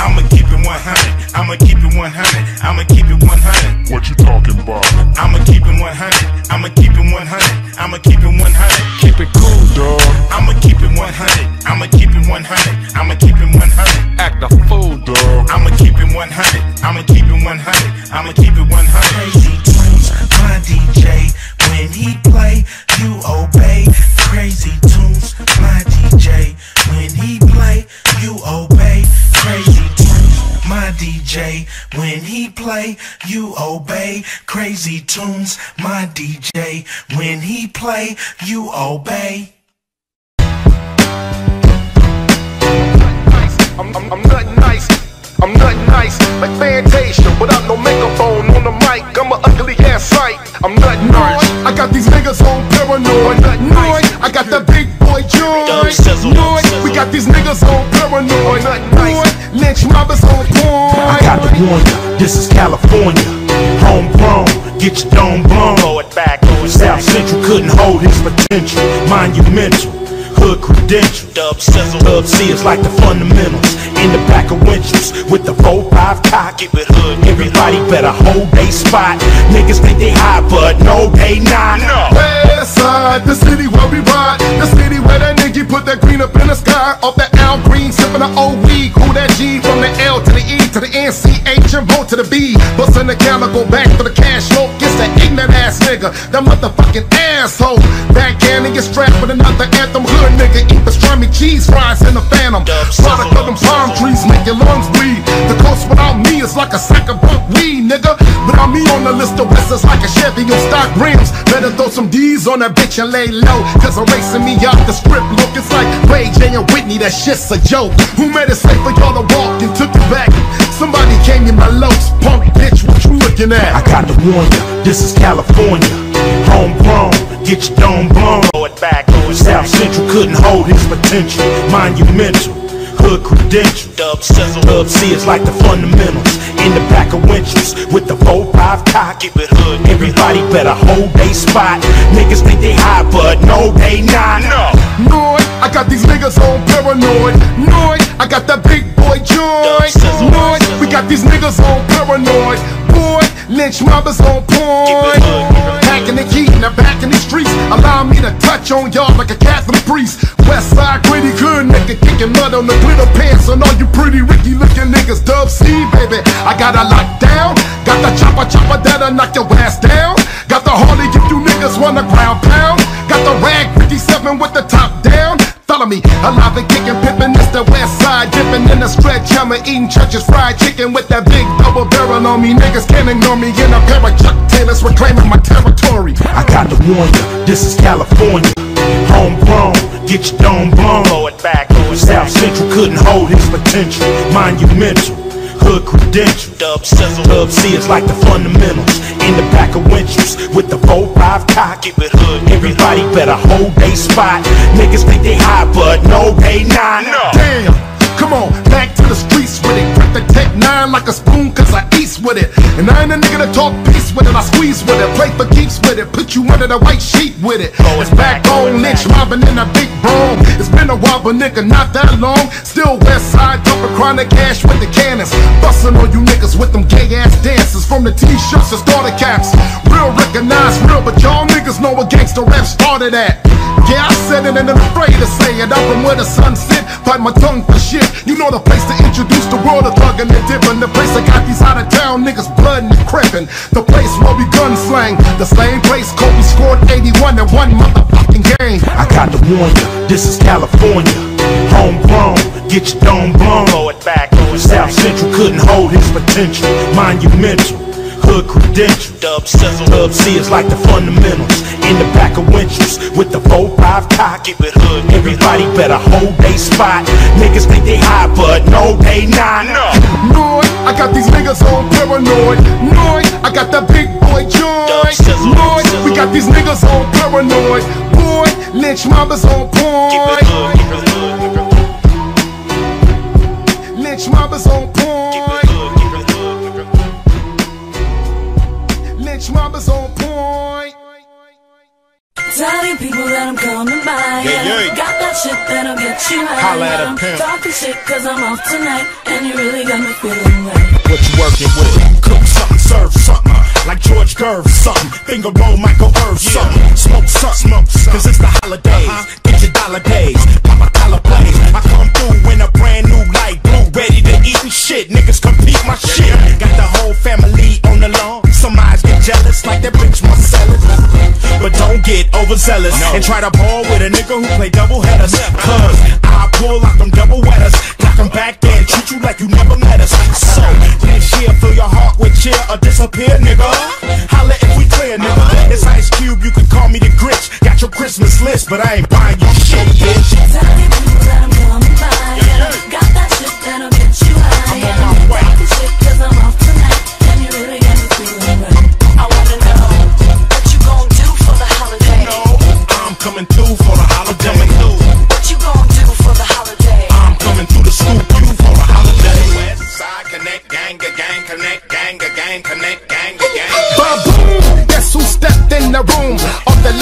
I'ma keep it 100. I'ma keep it 100. I'ma keep it 100. What you talking about? I'ma keep it 100. I'ma keep it 100. I'ma keep it 100. Keep it cool, dog. I'ma keep it 100. I'ma keep it 100. I'ma keep it 100. Act a fool, dog. I'ma keep it 100. I'ma keep it 100. I'ma keep it 100. My DJ. When he play, you obey. Crazy tunes, my DJ. When he play, you obey. Crazy tunes, my DJ. When he play, you obey. Crazy tunes, my DJ. When he play, you obey. I'm, I'm, I'm nice. I'm nothing nice, like Fantasia, without no megaphone on the mic. I'm a ugly ass sight. I'm nothing nice. I got these niggas on paranoid. Nothing nice. I got that big boy joint. Noise. We got these niggas on paranoid. Nothing nice. Lench Mobbers on porn. I got to warn ya, this is California. Homegrown, get your dome blown. Throw it back. South Central couldn't hold his potential. Monumental, hood credentials. Dub sizzle. Dub C is like the fundamentals. In the back of winches with the 4-5 cock. Keep it hood. Everybody better hold they spot. Niggas think they high, but no, they not. No. West side, the city where we ride, the city where that nigga put that green up in the sky, off that Al Green, sipping the old weed. Cool that G from the L to the E to the N C H and vote to the B. Bustin' the camera, go back for the cash flow. Gets that ignorant ass nigga, that motherfucking asshole. Backhand and get strapped with another anthem. Hood nigga, eat the pastrami cheese fries in the phantom. Product of them palm trees make your lungs bleed. The coast without me is like a sack of bunk weed, nigga. Without me on the list of westers like a Chevy on stock rims. Better throw some D's on that bitch and lay low. Cause I'm racing me off the script look, it's like Ray J and Whitney, that shit's a joke. Who made it safe for y'all to walk and took it back? Somebody came in my lows, punk bitch, what you looking at? I got to warn ya, this is California. Homegrown, get your dome blown. Throw it back, South Central couldn't hold his potential. Monumental, hood credential. Dub sizzle. Dub C is like the fundamentals. In the back of winches with the 4-5 cock. Keep it hood. Everybody better hold they spot. Niggas think they hot, but no, they not. No. Noid, I got these niggas on paranoid. Noid, I got that big boy joint. Noid, we got these niggas on paranoid. Boy, Lench Mobbers on point. Packing the heat and back in the streets. Allow me to touch on y'all like a Catholic priest. West side gritty good nigga kicking mud on the glitter pants on all you pretty Ricky looking niggas. Dub C, baby, I got a lockdown. Got the chopper chopper that'll knock your ass down. Got the Harley if you niggas want a ground pound. Got the rag 57 with the top down. Follow me, alive and kicking, pimpin', it's the west side, dipping in the stretch, hammer, eating churches, fried chicken with that big double barrel on me. Niggas can't ignore me in a pair of Chuck Taylors reclaiming my territory. I got to warn ya, this is California. Homegrown, get your dome blown. Throw it back, South. Central couldn't hold his potential. Monumental, hood credential. Dub sizzle. Dub C is like the fundamentals. In the back of winches with the 4-5 cock. Keep it hood. Everybody better hold they spot. Niggas think they high, but no, they not. No. Damn, come on, back to the streets with it. Grip the tech nine like a spoon, cause I eats with it. And I ain't a nigga to talk peace with it, I squeeze with it. Play for keeps with it, put you under the white sheet with it. It It's back back, on lynch, mobbing in a big bone. It's been a while, but nigga, not that long. Still west side, dumping chronic cash with the cannons. Bustin' on you niggas with them gay ass dances. From the t-shirts to starter caps. Real recognized, real, but y'all niggas know where gangsta rap started at. Yeah, I said it and I'm afraid to say it. I'm from where the sun sit, fight my tongue for shit. You know the place to introduce the world of thuggin' and dippin'. The place that got these out of town niggas blood and creepin'. The place where we gun slang. The same place Kobe scored 81 in one motherfucking game. I got to warn ya, this is California. Homegrown, get your dome blown. Throw it back, South. Central couldn't hold his potential. Monumental, hood credential. Dub sizzle. Dub C is like the fundamentals. In the back of winches with the 4-5 cock. Keep it hood. it Everybody hood. better hold they spot. Niggas think they high, but no, they not. No. Noid, I got these niggas on paranoid. Noid, I got that big boy joint. Noid, we got these niggas on paranoid. Boy, Lench Mobbers on point. Keep it hood. Keep it hood. Lench Mobbers on hood. On point. Telling people that I'm coming by. Yeah, yeah. Got that shit that'll get you high. Holla at a I'm pimp. talking shit cause I'm off tonight. And you really got me feeling right. What you working with? Cook something, serve something. Like George Gerv, something. Finger roll Michael Irv, something. Smoke something, smoke Cause it's the holidays. Uh-huh. Get your dollar days. Pop a dollar plays. I come through in a brand new light blue. Ready to eat and shit. Niggas compete my shit. Got the whole jealous like that bitch Marcellus. But don't get overzealous and try to ball with a nigga who play double headers. Cause I pull out them double wetters. Knock 'em back there and treat you like you never met us. So, this year, fill your heart with cheer or disappear, nigga. Holla if we clear, nigga. It's Ice Cube, you can call me the Grinch. Got your Christmas list, but I ain't buying you shit, bitch.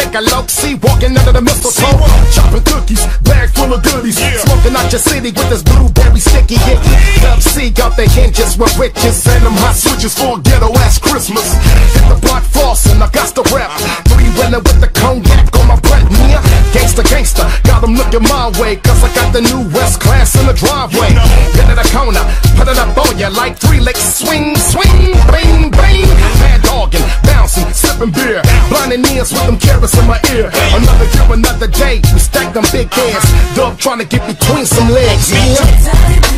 The liquor low, walking under the mistletoe. Chopping cookies, bag full of goodies. Smoking out your city with this blueberry sticky hit. Dub C got the hinges with riches and them hot switches for a ghetto ass Christmas. Hit the block floss and I got the rep. Three winner with the cognac on my breath, yeah. Gangsta, gangsta, got them looking my way, cause I got the new West class in the driveway. Get in the corner, put it up on ya like three licks. Swing, swing, bang, bang. Mad dogging, bouncing, sipping beer. Ears with them carrots in my ear. Another year, another day. We stack them big cans. Dub trying to get between some legs.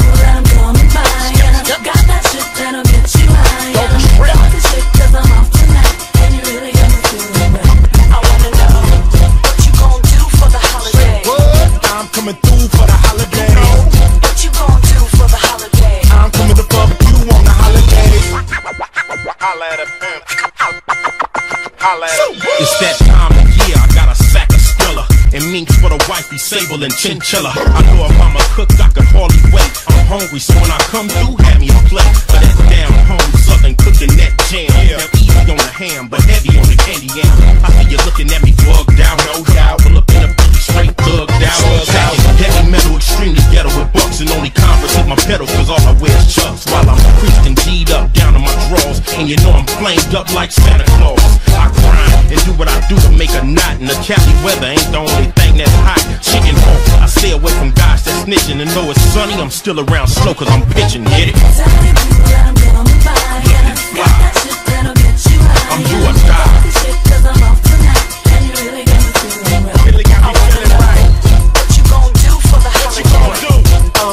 It's that time of year, I got a sack of Skrilla And minks for the wifey, sable and chinchilla. I know if I'm a cook, I can hardly wait. I'm hungry, so when I come through, have me a plate. But that damn home southern cooking that jam. Now easy on the ham, but heavy on the candy yam. I see you looking at me bugged out, no doubt. But look in the beat, straight thugged out, thugged out metal, extremely ghetto with bucks And only converse with my pedal, cause all I wear is chucks While I'm creased and G'd up down to my drawers. And you know I'm flamed up like Santa Claus. I grind and do what I do to make a knot And the Cali weather. Ain't the only thing that's hot. Chicken home, I stay away from guys that snitching. And though it's sunny, I'm still around slow cause I'm pitching, get it? Tell you people that I'm coming by. Yeah.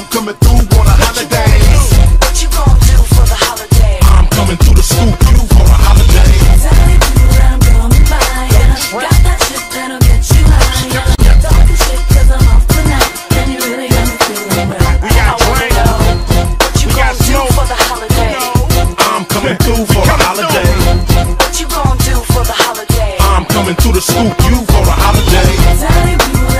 Coming through on a holiday. What you gon' do for the holiday? I'm coming through the scoop you for a holiday Tell you people that I'm coming by. Yeah. Got that shit that'll get you high. Yeah. Talk the shit I'm off tonight. And you really got me feeling right. I wanna what you gon' do for the holiday. I'm coming through for a holiday What you gon' do for the holiday? I'm coming through the scoop you for a holiday